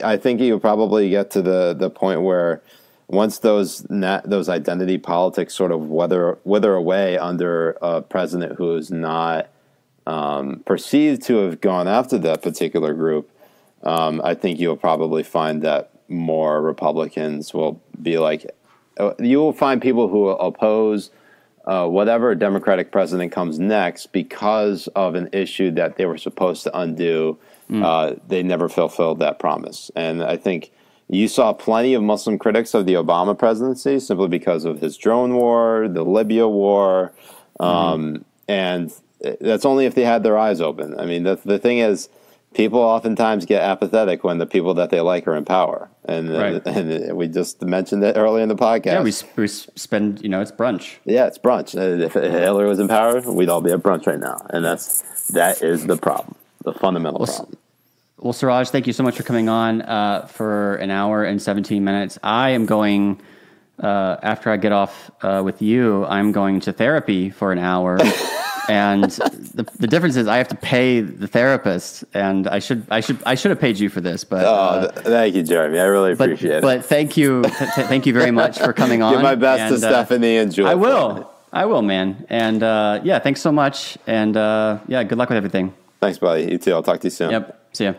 Speaker 2: I think you'll probably get to the the point where once those those identity politics sort of wither wither away under a president who is not um, perceived to have gone after that particular group, um, I think you'll probably find that more Republicans will be like, uh, you will find people who oppose uh, whatever Democratic president comes next, because of an issue that they were supposed to undo, mm. uh, they never fulfilled that promise. And I think you saw plenty of Muslim critics of the Obama presidency simply because of his drone war, the Libya war, um, mm-hmm. and that's only if they had their eyes open. I mean, the, the thing is, people oftentimes get apathetic when the people that they like are in power. And, right. and, and we just mentioned it earlier in the podcast.
Speaker 1: Yeah, we, we spend, you know, it's brunch.
Speaker 2: Yeah, it's brunch. If Hillary was in power, we'd all be at brunch right now. And that's, that is the problem, the fundamental well, problem.
Speaker 1: Well, Siraj, thank you so much for coming on uh, for an hour and 17 minutes. I am going, uh, after I get off uh, with you, I'm going to therapy for an hour. and the, the difference is I have to pay the therapist, and I should I should I should have paid you for this, but
Speaker 2: oh, uh, thank you, Jeremy. I really
Speaker 1: but,
Speaker 2: appreciate
Speaker 1: but, it. But thank you, th- thank you very much for coming on.
Speaker 2: Give my best and, to uh, Stephanie and Julie.
Speaker 1: I will, I will, man. And uh, yeah, thanks so much, and uh, yeah, good luck with everything.
Speaker 2: Thanks, buddy. You too. I'll talk to you soon.
Speaker 1: Yep. See ya.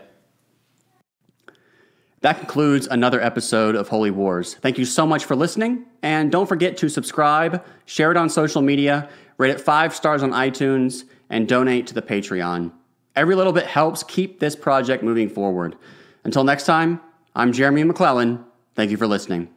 Speaker 1: That concludes another episode of Holy Wars. Thank you so much for listening, and don't forget to subscribe, share it on social media rate it five stars on iTunes, and donate to the Patreon. Every little bit helps keep this project moving forward. Until next time, I'm Jeremy McLellan. Thank you for listening.